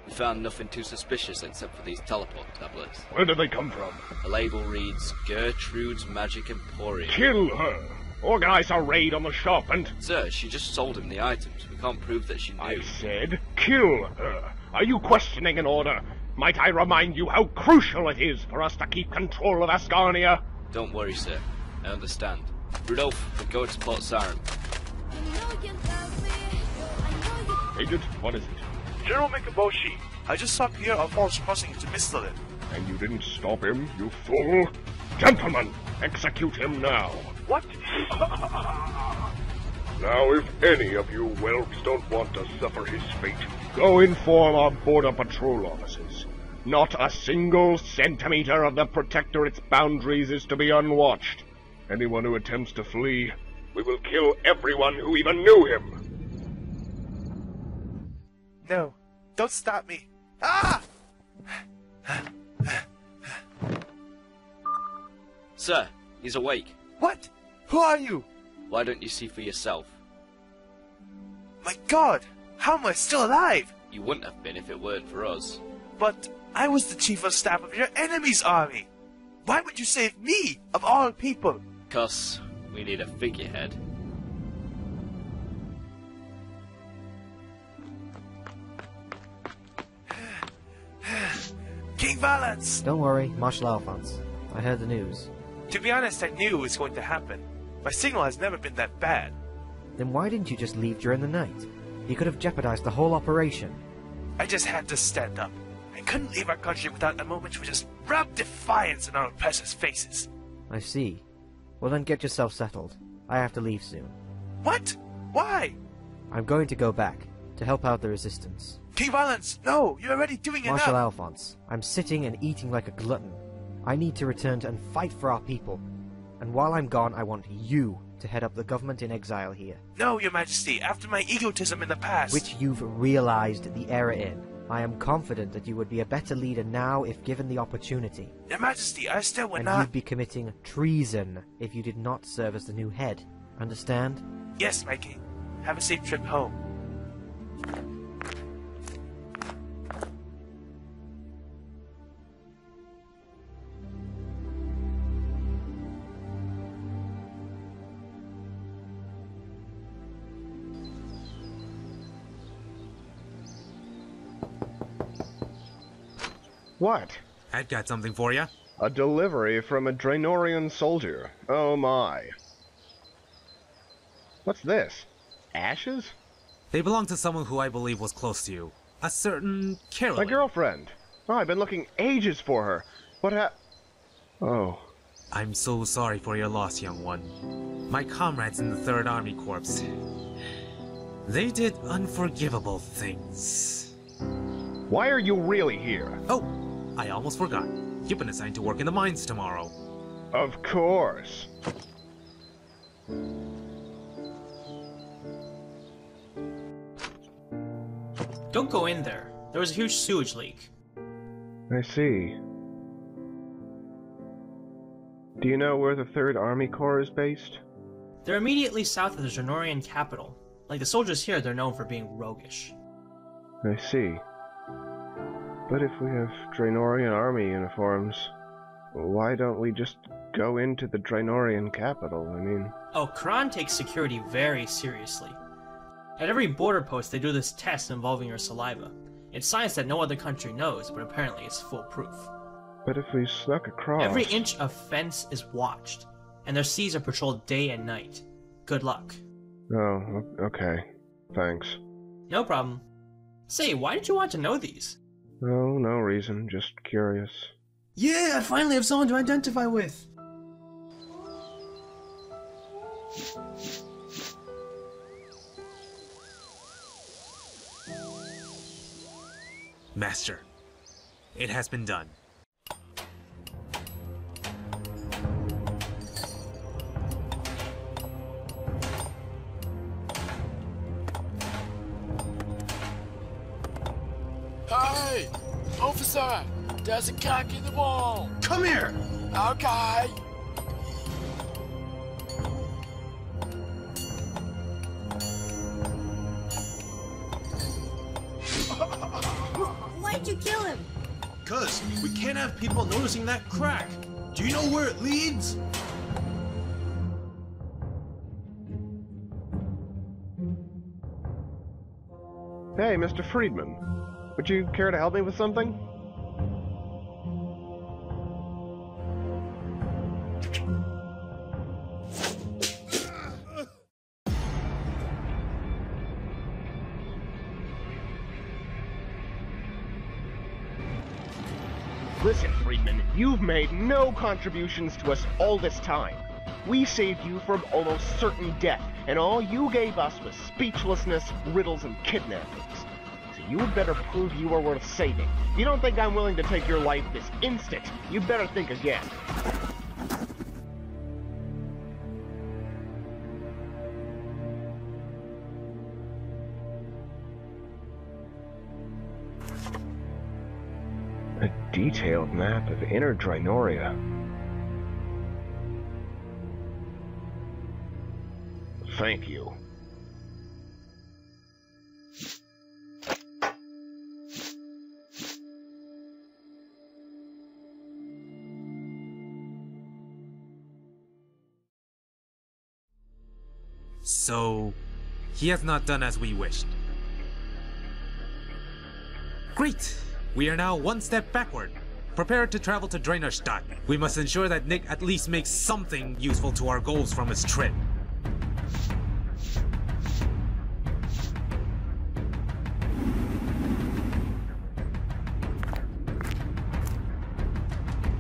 We found nothing too suspicious except for these teleport tablets. Where did they come from? The label reads Gertrude's Magic Emporium. Kill her! Organize a raid on the shop and... Sir, she just sold him the items. We can't prove that she knew. I said kill her. Are you questioning an order? Might I remind you how crucial it is for us to keep control of Asgarnia? Don't worry, sir. I understand. Rudolph, we go to Port Sarim. Agent, what is it? General Mikaboshi, I just saw Pierre Alphonse crossing into Misthalin. And you didn't stop him, you fool? Gentlemen, execute him now. What? Now, if any of you whelps don't want to suffer his fate, go inform our border patrol officers. Not a single centimeter of the Protectorate's boundaries is to be unwatched. Anyone who attempts to flee, we will kill everyone who even knew him. No, don't stop me. Ah! Sir, he's awake. What? Who are you? Why don't you see for yourself? My god! How am I still alive? You wouldn't have been if it weren't for us. But I was the chief of staff of your enemy's army. Why would you save me, of all people? Cuz we need a figurehead. King Vallance! Don't worry, Marshal Alphonse. I heard the news. To be honest, I knew it was going to happen. My signal has never been that bad. Then why didn't you just leave during the night? You could have jeopardized the whole operation. I just had to stand up. I couldn't leave our country without a moment to just rub defiance in our oppressors' faces. I see. Well then get yourself settled. I have to leave soon. What? Why? I'm going to go back, to help out the resistance. King Vallance, no, you're already doing Marshal enough. Alphonse, I'm sitting and eating like a glutton. I need to return and fight for our people. And while I'm gone, I want you to head up the government in exile here. No, your majesty, after my egotism in the past. Which you've realized the error in. I am confident that you would be a better leader now if given the opportunity. Your majesty, I still would and not... you'd be committing treason if you did not serve as the new head. Understand? Yes, my king. Have a safe trip home. What? I've got something for you. A delivery from a Draynorian soldier. Oh my. What's this? Ashes? They belong to someone who I believe was close to you. A certain Carolyn. My girlfriend. Oh, I've been looking ages for her. What hap- Oh. I'm so sorry for your loss, young one. My comrades in the 3rd Army Corps. They did unforgivable things. Why are you really here? Oh, I almost forgot. You've been assigned to work in the mines tomorrow. Of course. Don't go in there. There was a huge sewage leak. I see. Do you know where the 3rd Army Corps is based? They're immediately south of the Draynorian capital. Like the soldiers here, they're known for being roguish. I see. But if we have Draynorian army uniforms, why don't we just go into the Draynorian capital? I mean... Oh, Karan takes security very seriously. At every border post, they do this test involving your saliva. It's science that no other country knows, but apparently it's foolproof. But if we snuck across... Every inch of fence is watched, and their seas are patrolled day and night. Good luck. Oh, okay. Thanks. No problem. Say, why did you want to know these? Oh, no reason. Just curious. Yeah, I finally have someone to identify with. Master, it has been done. There's a crack in the wall! Come here! Okay! Why'd you kill him? Cuz we can't have people noticing that crack. Do you know where it leads? Hey, Mr. Friedman. Would you care to help me with something? You've made no contributions to us all this time. We saved you from almost certain death, and all you gave us was speechlessness, riddles, and kidnappings. So you had better prove you are worth saving. If you don't think I'm willing to take your life this instant, you better think again. Detailed map of Inner Draynoria. Thank you. So, he has not done as we wished. Great! We are now one step backward. Prepare to travel to Draynorstadt. We must ensure that Nick at least makes something useful to our goals from his trip.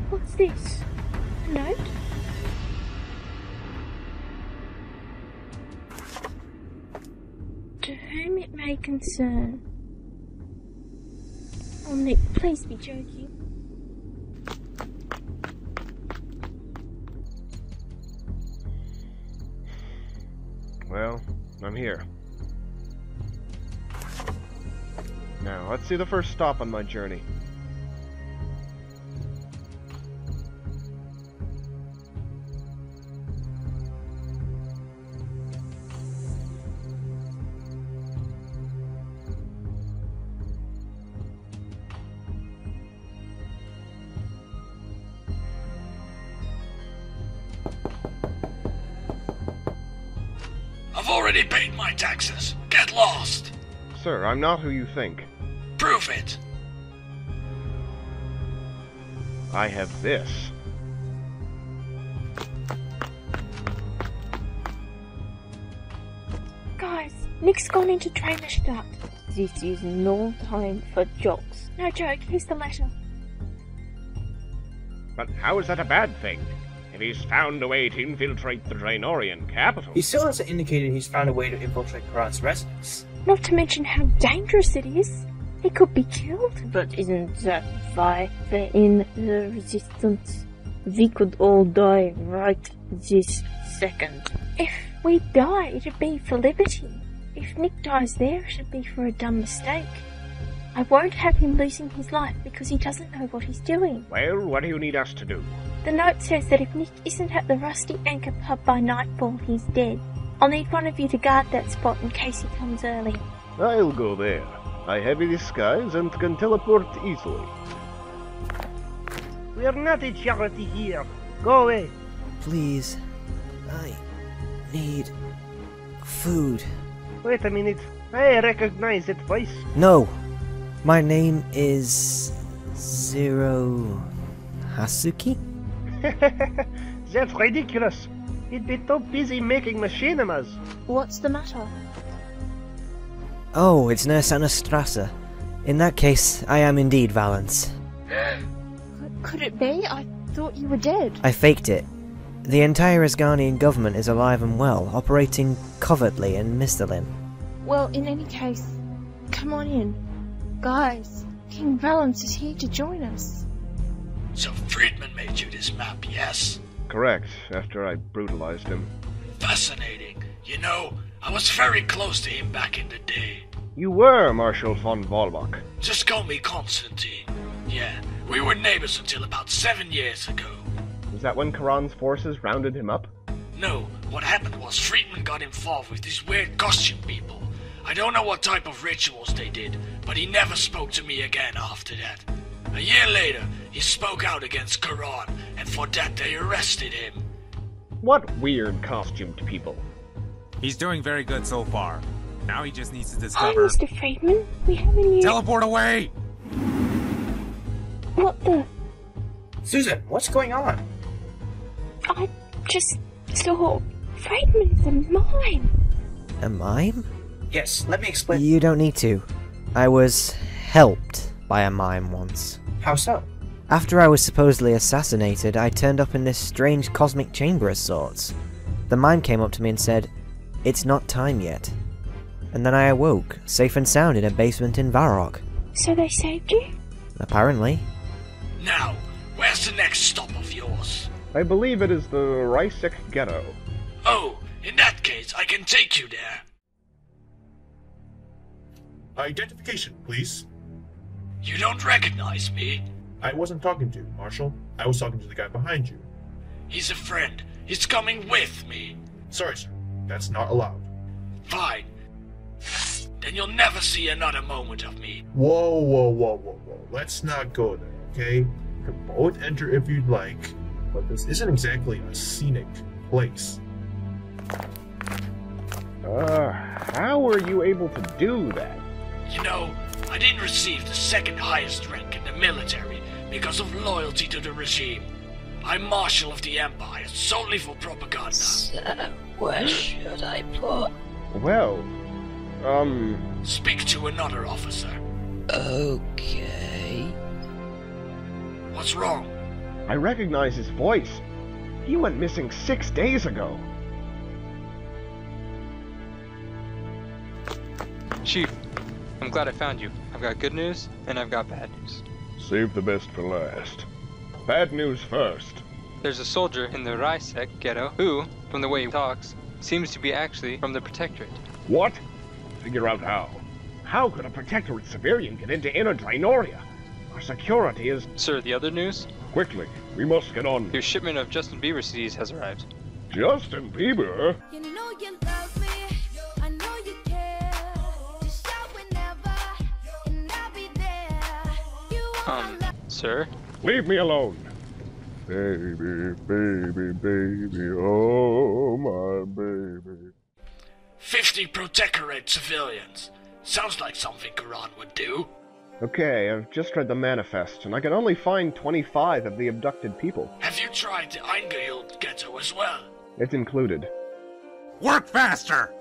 What's this? A note? To whom it may concern. Nick, please be joking. Well, I'm here. Now, let's see the first stop on my journey. Sir, I'm not who you think. Prove it. I have this. Guys, Nick's gone into Draynorstadt. This is no time for jokes. No joke, here's the letter. But how is that a bad thing? If he's found a way to infiltrate the Draynorian capital. He still hasn't indicated he's found a way to infiltrate Karan's residence. Not to mention how dangerous it is. He could be killed. But isn't that why they're in the resistance? We could all die right this second. If we die, it'd be for liberty. If Nick dies there, it'd be for a dumb mistake. I won't have him losing his life because he doesn't know what he's doing. Well, what do you need us to do? The note says that if Nick isn't at the Rusty Anchor pub by nightfall, he's dead. I'll need one of you to guard that spot in case he comes early. I'll go there. I have a disguise and can teleport easily. We're not a charity here. Go away. Please. I need food. Wait a minute. I recognize that voice. No. My name is Zero Hasuki? That's ridiculous. He'd be too busy making machinimas. What's the matter? Oh, it's Nurse Anastrasa. In that case, I am indeed Vallance. Could it be? I thought you were dead. I faked it. The entire Asgarnian government is alive and well, operating covertly in Misthalin. Well, in any case, come on in. Guys, King Vallance is here to join us. So Friedman made you this map, yes? Correct, after I brutalized him. Fascinating. You know, I was very close to him back in the day. You were Marshal von Walbach. Just call me Constantine. Yeah, we were neighbors until about seven years ago. Is that when Karan's forces rounded him up? No, what happened was Friedman got involved with these weird costume people. I don't know what type of rituals they did, but he never spoke to me again after that. A year later, he spoke out against Karan, and for that they arrested him. What weird costumed people? He's doing very good so far. Now he just needs to discover. Hi, discover. Mr. Friedman. We have a new. Teleport away! What the? Susan, what's going on? I just saw. Friedman is a mime. A mime? Yes, let me explain. You don't need to. I was helped by a mime once. How so? After I was supposedly assassinated, I turned up in this strange cosmic chamber of sorts. The mime came up to me and said, It's not time yet. And then I awoke, safe and sound in a basement in Varrock. So they saved you? Apparently. Now, where's the next stop of yours? I believe it is the Rysek Ghetto. Oh, in that case, I can take you there. Identification, please. You don't recognize me? I wasn't talking to you, Marshal. I was talking to the guy behind you. He's a friend. He's coming with me. Sorry, sir. That's not allowed. Fine. Then you'll never see another moment of me. Whoa, whoa, whoa, whoa, whoa. Let's not go there, okay? You can both enter if you'd like, but this isn't exactly a scenic place. Uh, how were you able to do that? You know, I didn't receive the second highest rank in the military because of loyalty to the regime. I'm Marshal of the Empire solely for propaganda. So, where should I put? Well, um. Speak to another officer. Okay. What's wrong? I recognize his voice. He went missing six days ago. Chief, I'm glad I found you. I've got good news, and I've got bad news. Save the best for last. Bad news first. There's a soldier in the Rysek ghetto who, from the way he talks, seems to be actually from the Protectorate. What? Figure out how. How could a protectorate civilian get into inner Draynoria? Our security is. Sir, the other news? Quickly, we must get on. Your shipment of Justin Bieber CDs has arrived. Justin Bieber? You know you Um, sir? Leave me alone. Baby, baby, baby, oh my baby. 50 Protectorate civilians. Sounds like something Karan would do. Okay, I've just read the manifest, and I can only find 25 of the abducted people. Have you tried the Eingehild ghetto as well? It's included. Work faster!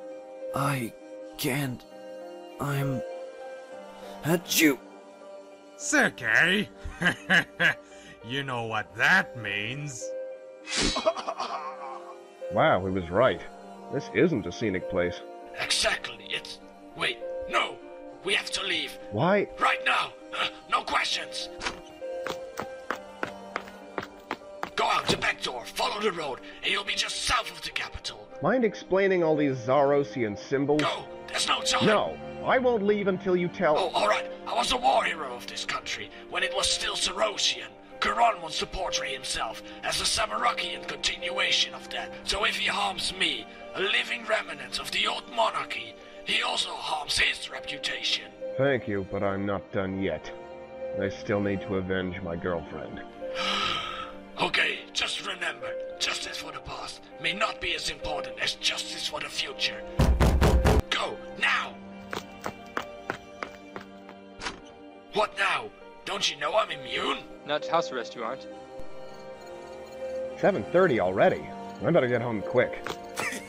I can't. I'm. at you. Sergey! you know what that means. Wow, he was right. This isn't a scenic place. Exactly, it's. Wait, no! We have to leave. Why? Right now. Uh, no questions. Go out the back door, follow the road, and you'll be just south of the capital. Mind explaining all these Zarosian symbols? Go! There's no time! No! I won't leave until you tell. Oh, alright. I was a war hero of this country when it was still Zarosian. Karan wants to portray himself as a Zamorakian continuation of that. So if he harms me, a living remnant of the old monarchy, he also harms his reputation. Thank you, but I'm not done yet. I still need to avenge my girlfriend. Okay, just remember, justice for the past may not be as important as justice for the future. Go, now! What now? Don't you know I'm immune? Not house arrest, you aren't. 7.30 already. I better get home quick.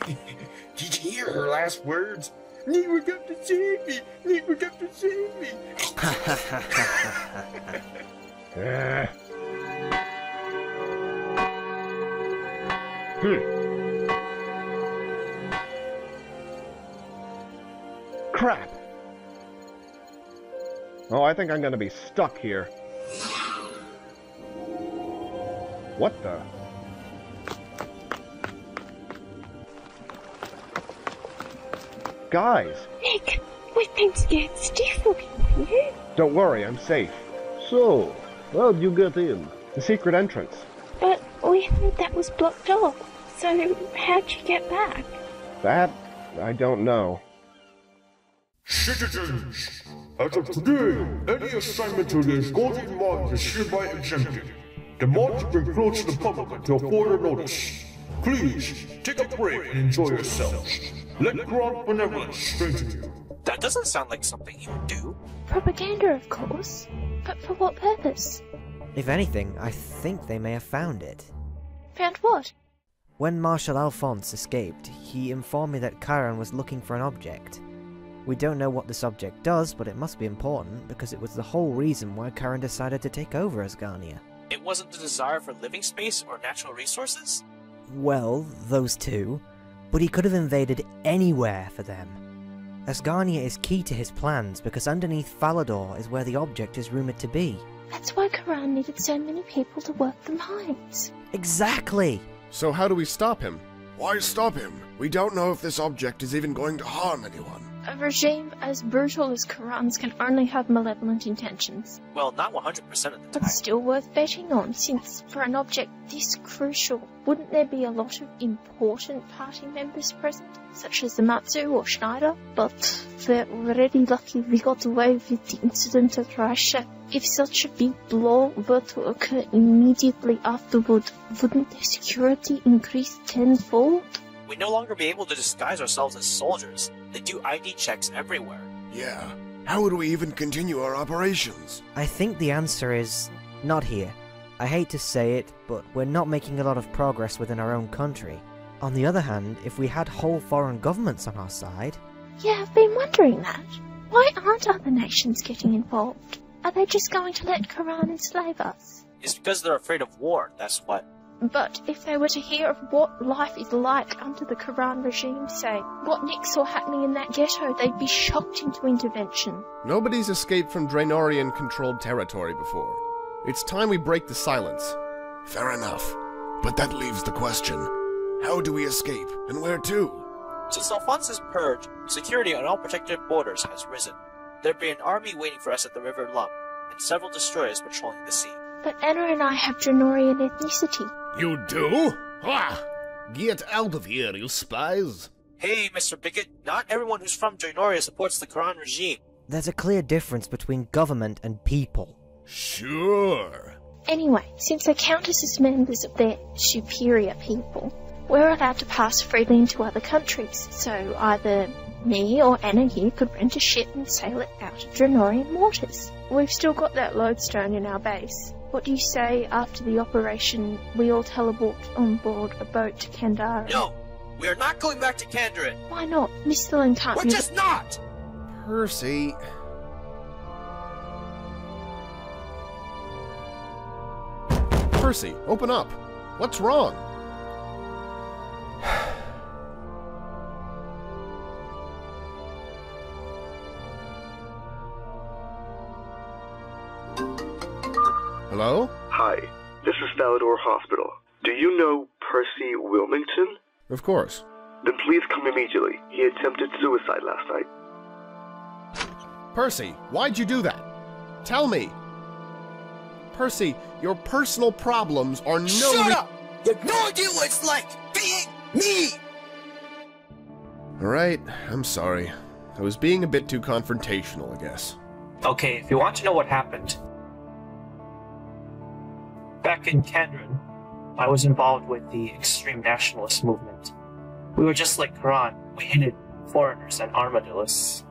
Did you hear her last words? Never got to save me! Never got to save me! Ah. Hmm. Crap. Oh, I think I'm gonna be stuck here. What the? Guys, Nick, we've been scared stiff looking for you. don't worry, I'm safe. So, how'd you get in? The secret entrance. But we heard that was blocked off. So how'd you get back? That, I don't know. Citizens, as of today, any assignment to the Scorpion Mines is hereby exempted. The mines have been closed to the public until further notice. Please, take a break and enjoy yourselves. Let Grand Benevolence strengthen you. That doesn't sound like something you would do. Propaganda, of course. But for what purpose? If anything, I think they may have found it. Found what? When Marshal Alphonse escaped, he informed me that Karan was looking for an object. We don't know what this object does, but it must be important because it was the whole reason why Karan decided to take over Asgarnia. It wasn't the desire for living space or natural resources? Well, those two. But he could have invaded anywhere for them. Asgarnia is key to his plans because underneath Falador is where the object is rumoured to be. That's why Karan needed so many people to work the mines. Exactly! So how do we stop him? Why stop him? We don't know if this object is even going to harm anyone. A regime as brutal as Karan's can only have malevolent intentions. Well, not 100% of the time. But still worth betting on, since for an object this crucial, wouldn't there be a lot of important party members present, such as Matsu or Schneider? But they're already lucky we got away with the incident at Russia. If such a big blow were to occur immediately afterward, wouldn't their security increase tenfold? We'd no longer be able to disguise ourselves as soldiers. They do ID checks everywhere. Yeah. How would we even continue our operations? I think the answer is not here. I hate to say it, but we're not making a lot of progress within our own country. On the other hand, if we had whole foreign governments on our side, Yeah, I've been wondering that. Why aren't other nations getting involved? Are they just going to let Karan enslave us? It's because they're afraid of war, that's what. But if they were to hear of what life is like under the Karan regime, say, what Nick saw happening in that ghetto, they'd be shocked into intervention. Nobody's escaped from Draynorian controlled territory before. It's time we break the silence. Fair enough. But that leaves the question how do we escape, and where to? Since Alphonse's purge, security on all protected borders has risen. There'd be an army waiting for us at the River Lum, and several destroyers patrolling the sea. But Anna and I have Draynorian ethnicity. You do? Ah! Get out of here, you spies! Hey, Mr. Bigot, not everyone who's from Draynoria supports the Karan regime. there's a clear difference between government and people. Sure. Anyway, since they count us as members of their superior people, we're allowed to pass freely into other countries, so either me or Anna here could rent a ship and sail it out of Draynorian waters. We've still got that lodestone in our base. What do you say after the operation we all teleport on board a boat to Kandara? No, we are not going back to Kandarin. Why not? Misthalin can't We're just not! Percy. Percy, open up. What's wrong? Hello? Hi, this is Falador Hospital. Do you know Percy Wilmington? Of course. Then please come immediately. He attempted suicide last night. Percy, why'd you do that? Tell me. Percy, your personal problems are no Shut up! You have no idea what it's like being me! Alright, I'm sorry. I was being a bit too confrontational, I guess. Okay, if you want to know what happened, back in Kandarin, I was involved with the extreme nationalist movement. We were just like Karan. We hated foreigners and armadillos.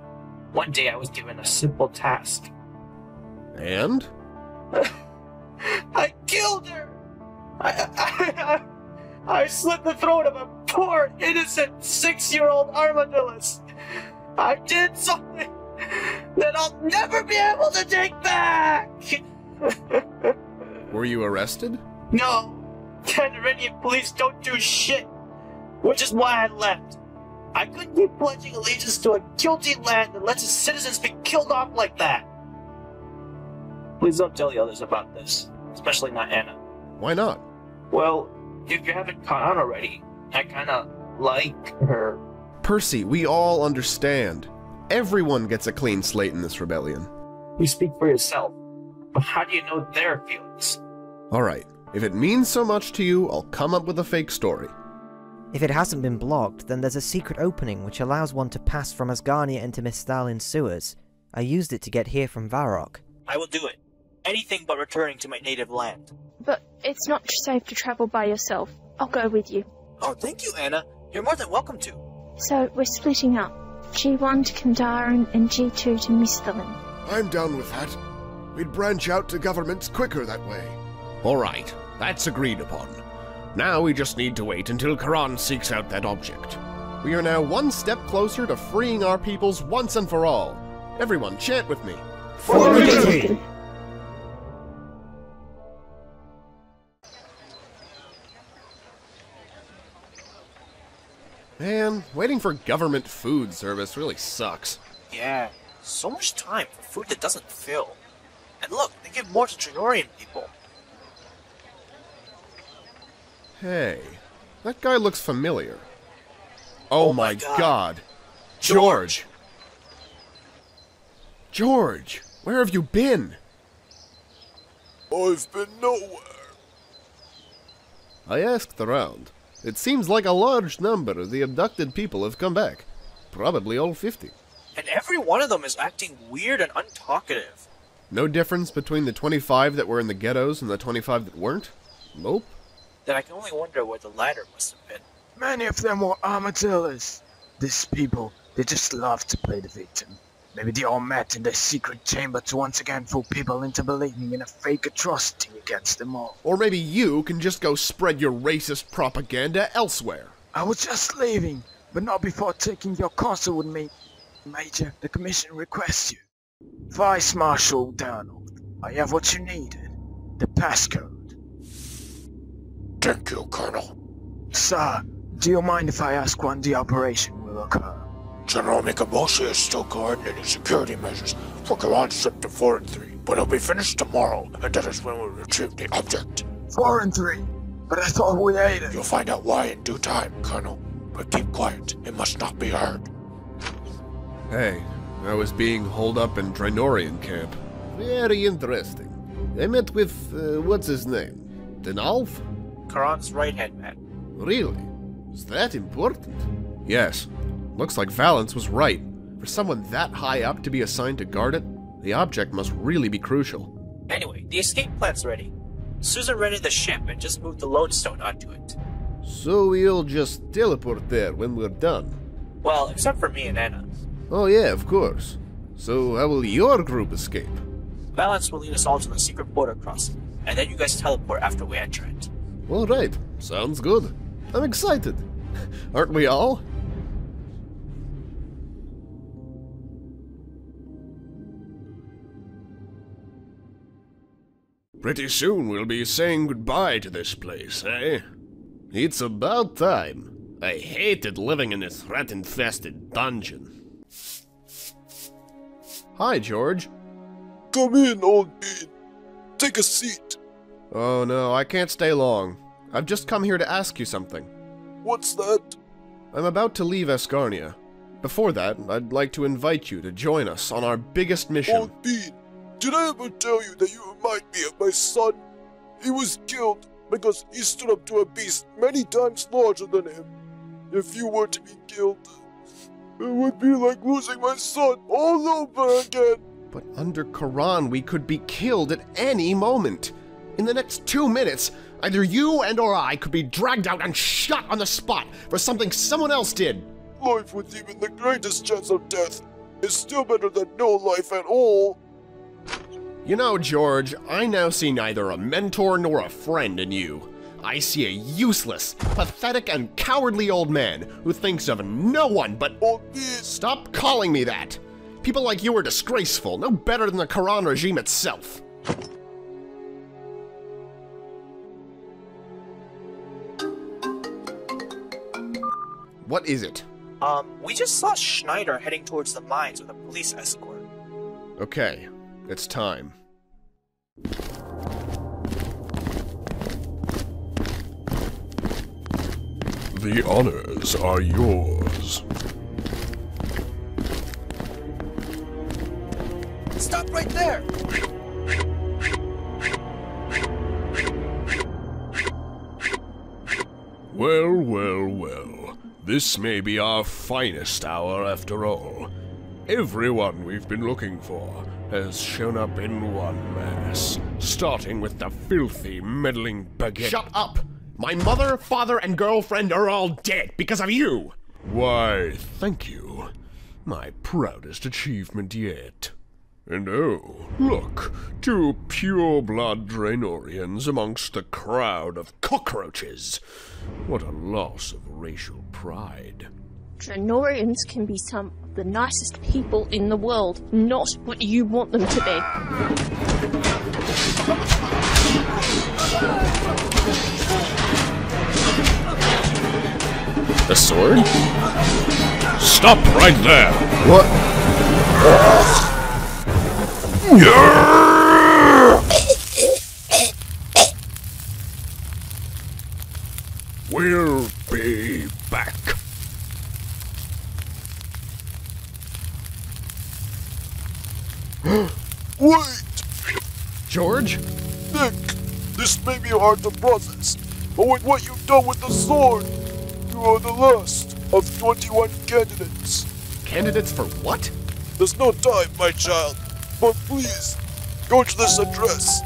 One day I was given a simple task. And? I killed her! I, I, I, I slit the throat of a poor, innocent six-year-old armadillos. I did something that I'll never be able to take back! Were you arrested? No! Kandarinian police don't do shit! Which is why I left. I couldn't keep pledging allegiance to a guilty land that lets its citizens be killed off like that. Please don't tell the others about this, especially not Anna. Why not? Well, if you haven't caught on already, I kinda like her. Percy, we all understand. Everyone gets a clean slate in this rebellion. You speak for yourself, but how do you know their feelings? Alright, if it means so much to you, I'll come up with a fake story. If it hasn't been blocked, then there's a secret opening which allows one to pass from Asgarnia into Misthalin sewers. I used it to get here from Varrock. I will do it. Anything but returning to my native land. But it's not safe to travel by yourself. I'll go with you. Oh, thank you, Anna. You're more than welcome to. So we're splitting up. G1 to Kandarin and G2 to Misthalin. I'm down with that. We'd branch out to governments quicker that way. Alright, that's agreed upon. Now we just need to wait until Karan seeks out that object. We are now one step closer to freeing our peoples once and for all. Everyone, chant with me. For victory! Man, waiting for government food service really sucks. Yeah, so much time for food that doesn't fill. And look, they give more to Draynorian people. Hey, that guy looks familiar. Oh, oh my, God. god. George! George, where have you been? I've been nowhere. I asked around. It seems like a large number of the abducted people have come back. Probably all 50. And every one of them is acting weird and untalkative. No difference between the 25 that were in the ghettos and the 25 that weren't? Nope. Then I can only wonder where the latter must have been. Many of them were armadillos. These people, they just love to play the victim. Maybe they all met in the secret chamber to once again fool people into believing in a fake atrocity against them all. Or maybe you can just go spread your racist propaganda elsewhere. I was just leaving, but not before taking your counsel with me. Major, the commission requests you. Vice Marshal Donald, I have what you needed. The passcode. Thank you, Colonel. Sir, do you mind if I ask when the operation will occur? General Mikaboshi is still coordinating security measures for Karan Sector 4 and 3, but it'll be finished tomorrow, and that is when we'll retrieve the object. Four and three. But I thought we ate it. You'll find out why in due time, Colonel. But keep quiet. It must not be heard. Hey, I was being holed up in Draynorian camp. Very interesting. I met with, uh, what's his name? Denalf? Karan's right-hand man. Really? Is that important? Yes. Looks like Vallance was right. For someone that high up to be assigned to guard it, the object must really be crucial. Anyway, the escape plan's ready. Susan rented the ship and just moved the lodestone onto it. So we'll just teleport there when we're done. Well, except for me and Anna. Oh yeah, of course. So how will your group escape? Vallance will lead us all to the secret border crossing, and then you guys teleport after we enter it. Alright, sounds good. I'm excited. Aren't we all? Pretty soon we'll be saying goodbye to this place, eh? It's about time. I hated living in this rat-infested dungeon. Hi, George. Come in, old bean. Take a seat. Oh no, I can't stay long. I've just come here to ask you something. What's that? I'm about to leave Asgarnia. Before that, I'd like to invite you to join us on our biggest mission. Old Bean, did I ever tell you that you remind me of my son? He was killed because he stood up to a beast many times larger than him. If you were to be killed, it would be like losing my son all over again. But under Karan, we could be killed at any moment. In the next two minutes, either you and or I could be dragged out and shot on the spot for something someone else did. Life with even the greatest chance of death is still better than no life at all. You know, George, I now see neither a mentor nor a friend in you. I see a useless, pathetic, and cowardly old man who thinks of no one but. Oh, Stop calling me that! People like you are disgraceful, no better than the Karan regime itself. What is it? Um, we just saw Schneider heading towards the mines with a police escort. Okay, it's time. The honors are yours. Stop right there! Well, well, well. This may be our finest hour after all. Everyone we've been looking for has shown up in one mass, starting with the filthy, meddling baguette. Shut up! My mother, father, and girlfriend are all dead because of you! Why, thank you. My proudest achievement yet. And oh, look, two pure-blood Draynorians amongst the crowd of cockroaches. What a loss of racial pride. Draynorians can be some of the nicest people in the world, not what you want them to be. The sword? Stop right there! What? We'll be back. Wait! George? Nick, this may be hard to process, but with what you've done with the sword, you are the last of 21 candidates. Candidates for what? There's no time, my child, but please, go to this address.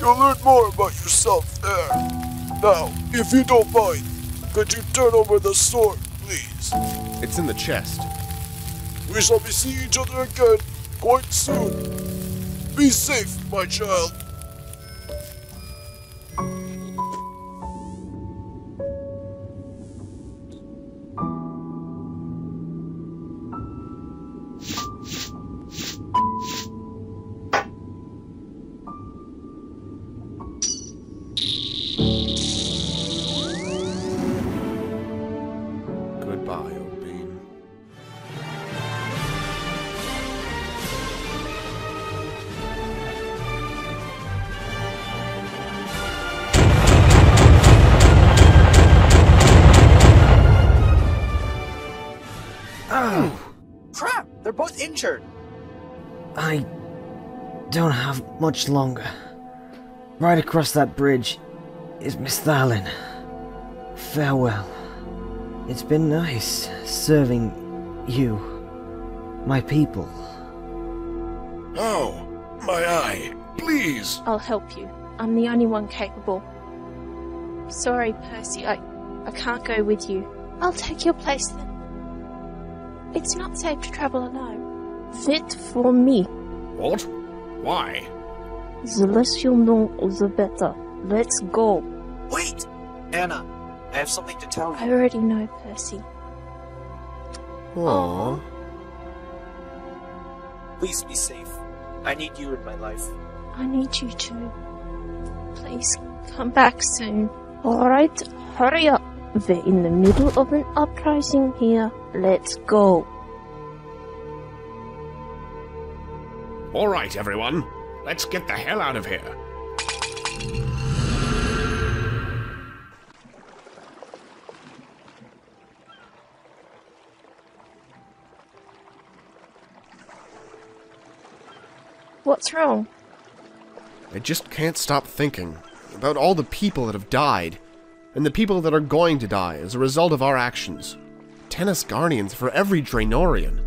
You'll learn more about yourself there. Now, if you don't mind, could you turn over the sword, please? It's in the chest. We shall be seeing each other again quite soon. Be safe, my child. Much longer. Right across that bridge is Misthalin. Farewell. It's been nice serving you, my people. Oh, my eye. Please. I'll help you. I'm the only one capable. Sorry, Percy, I, I can't go with you. I'll take your place then. It's not safe to travel alone. Fit for me. What? Why? The less you know, the better. Let's go. Wait! Anna, I have something to tell you. I already know, Percy. Aww. Please be safe. I need you in my life. I need you too. Please come back soon. Alright, hurry up. We're in the middle of an uprising here. Let's go. All right, everyone. Let's get the hell out of here. What's wrong? I just can't stop thinking about all the people that have died, and the people that are going to die as a result of our actions. Ten Asgarnians for every Draynorian.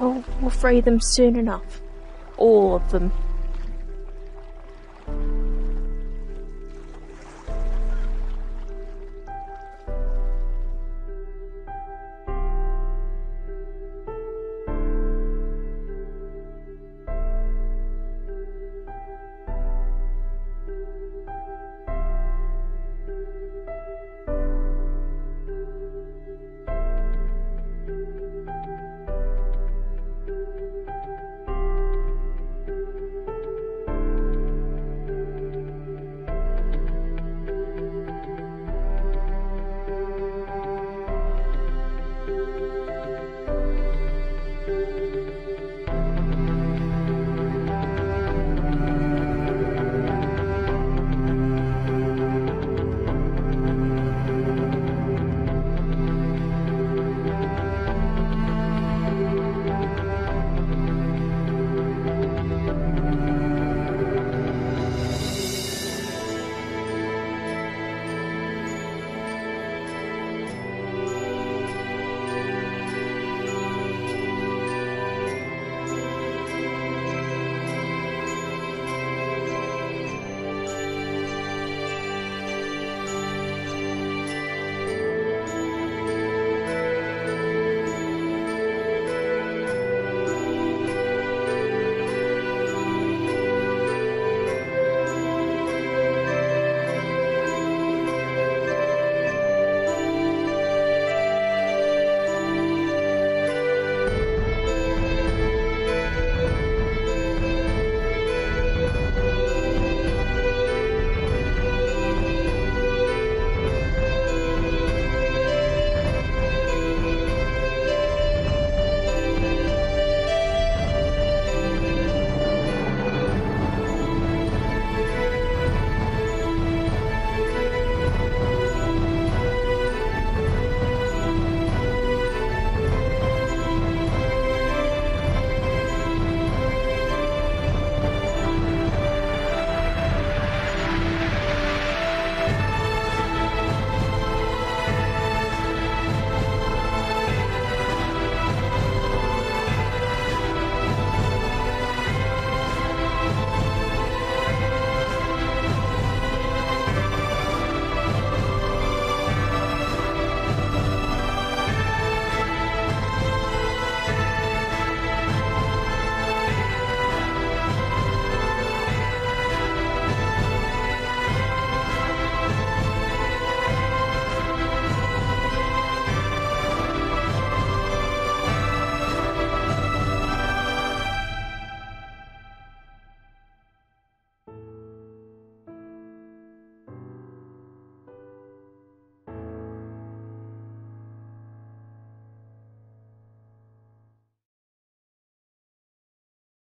Oh, we'll free them soon enough all of them.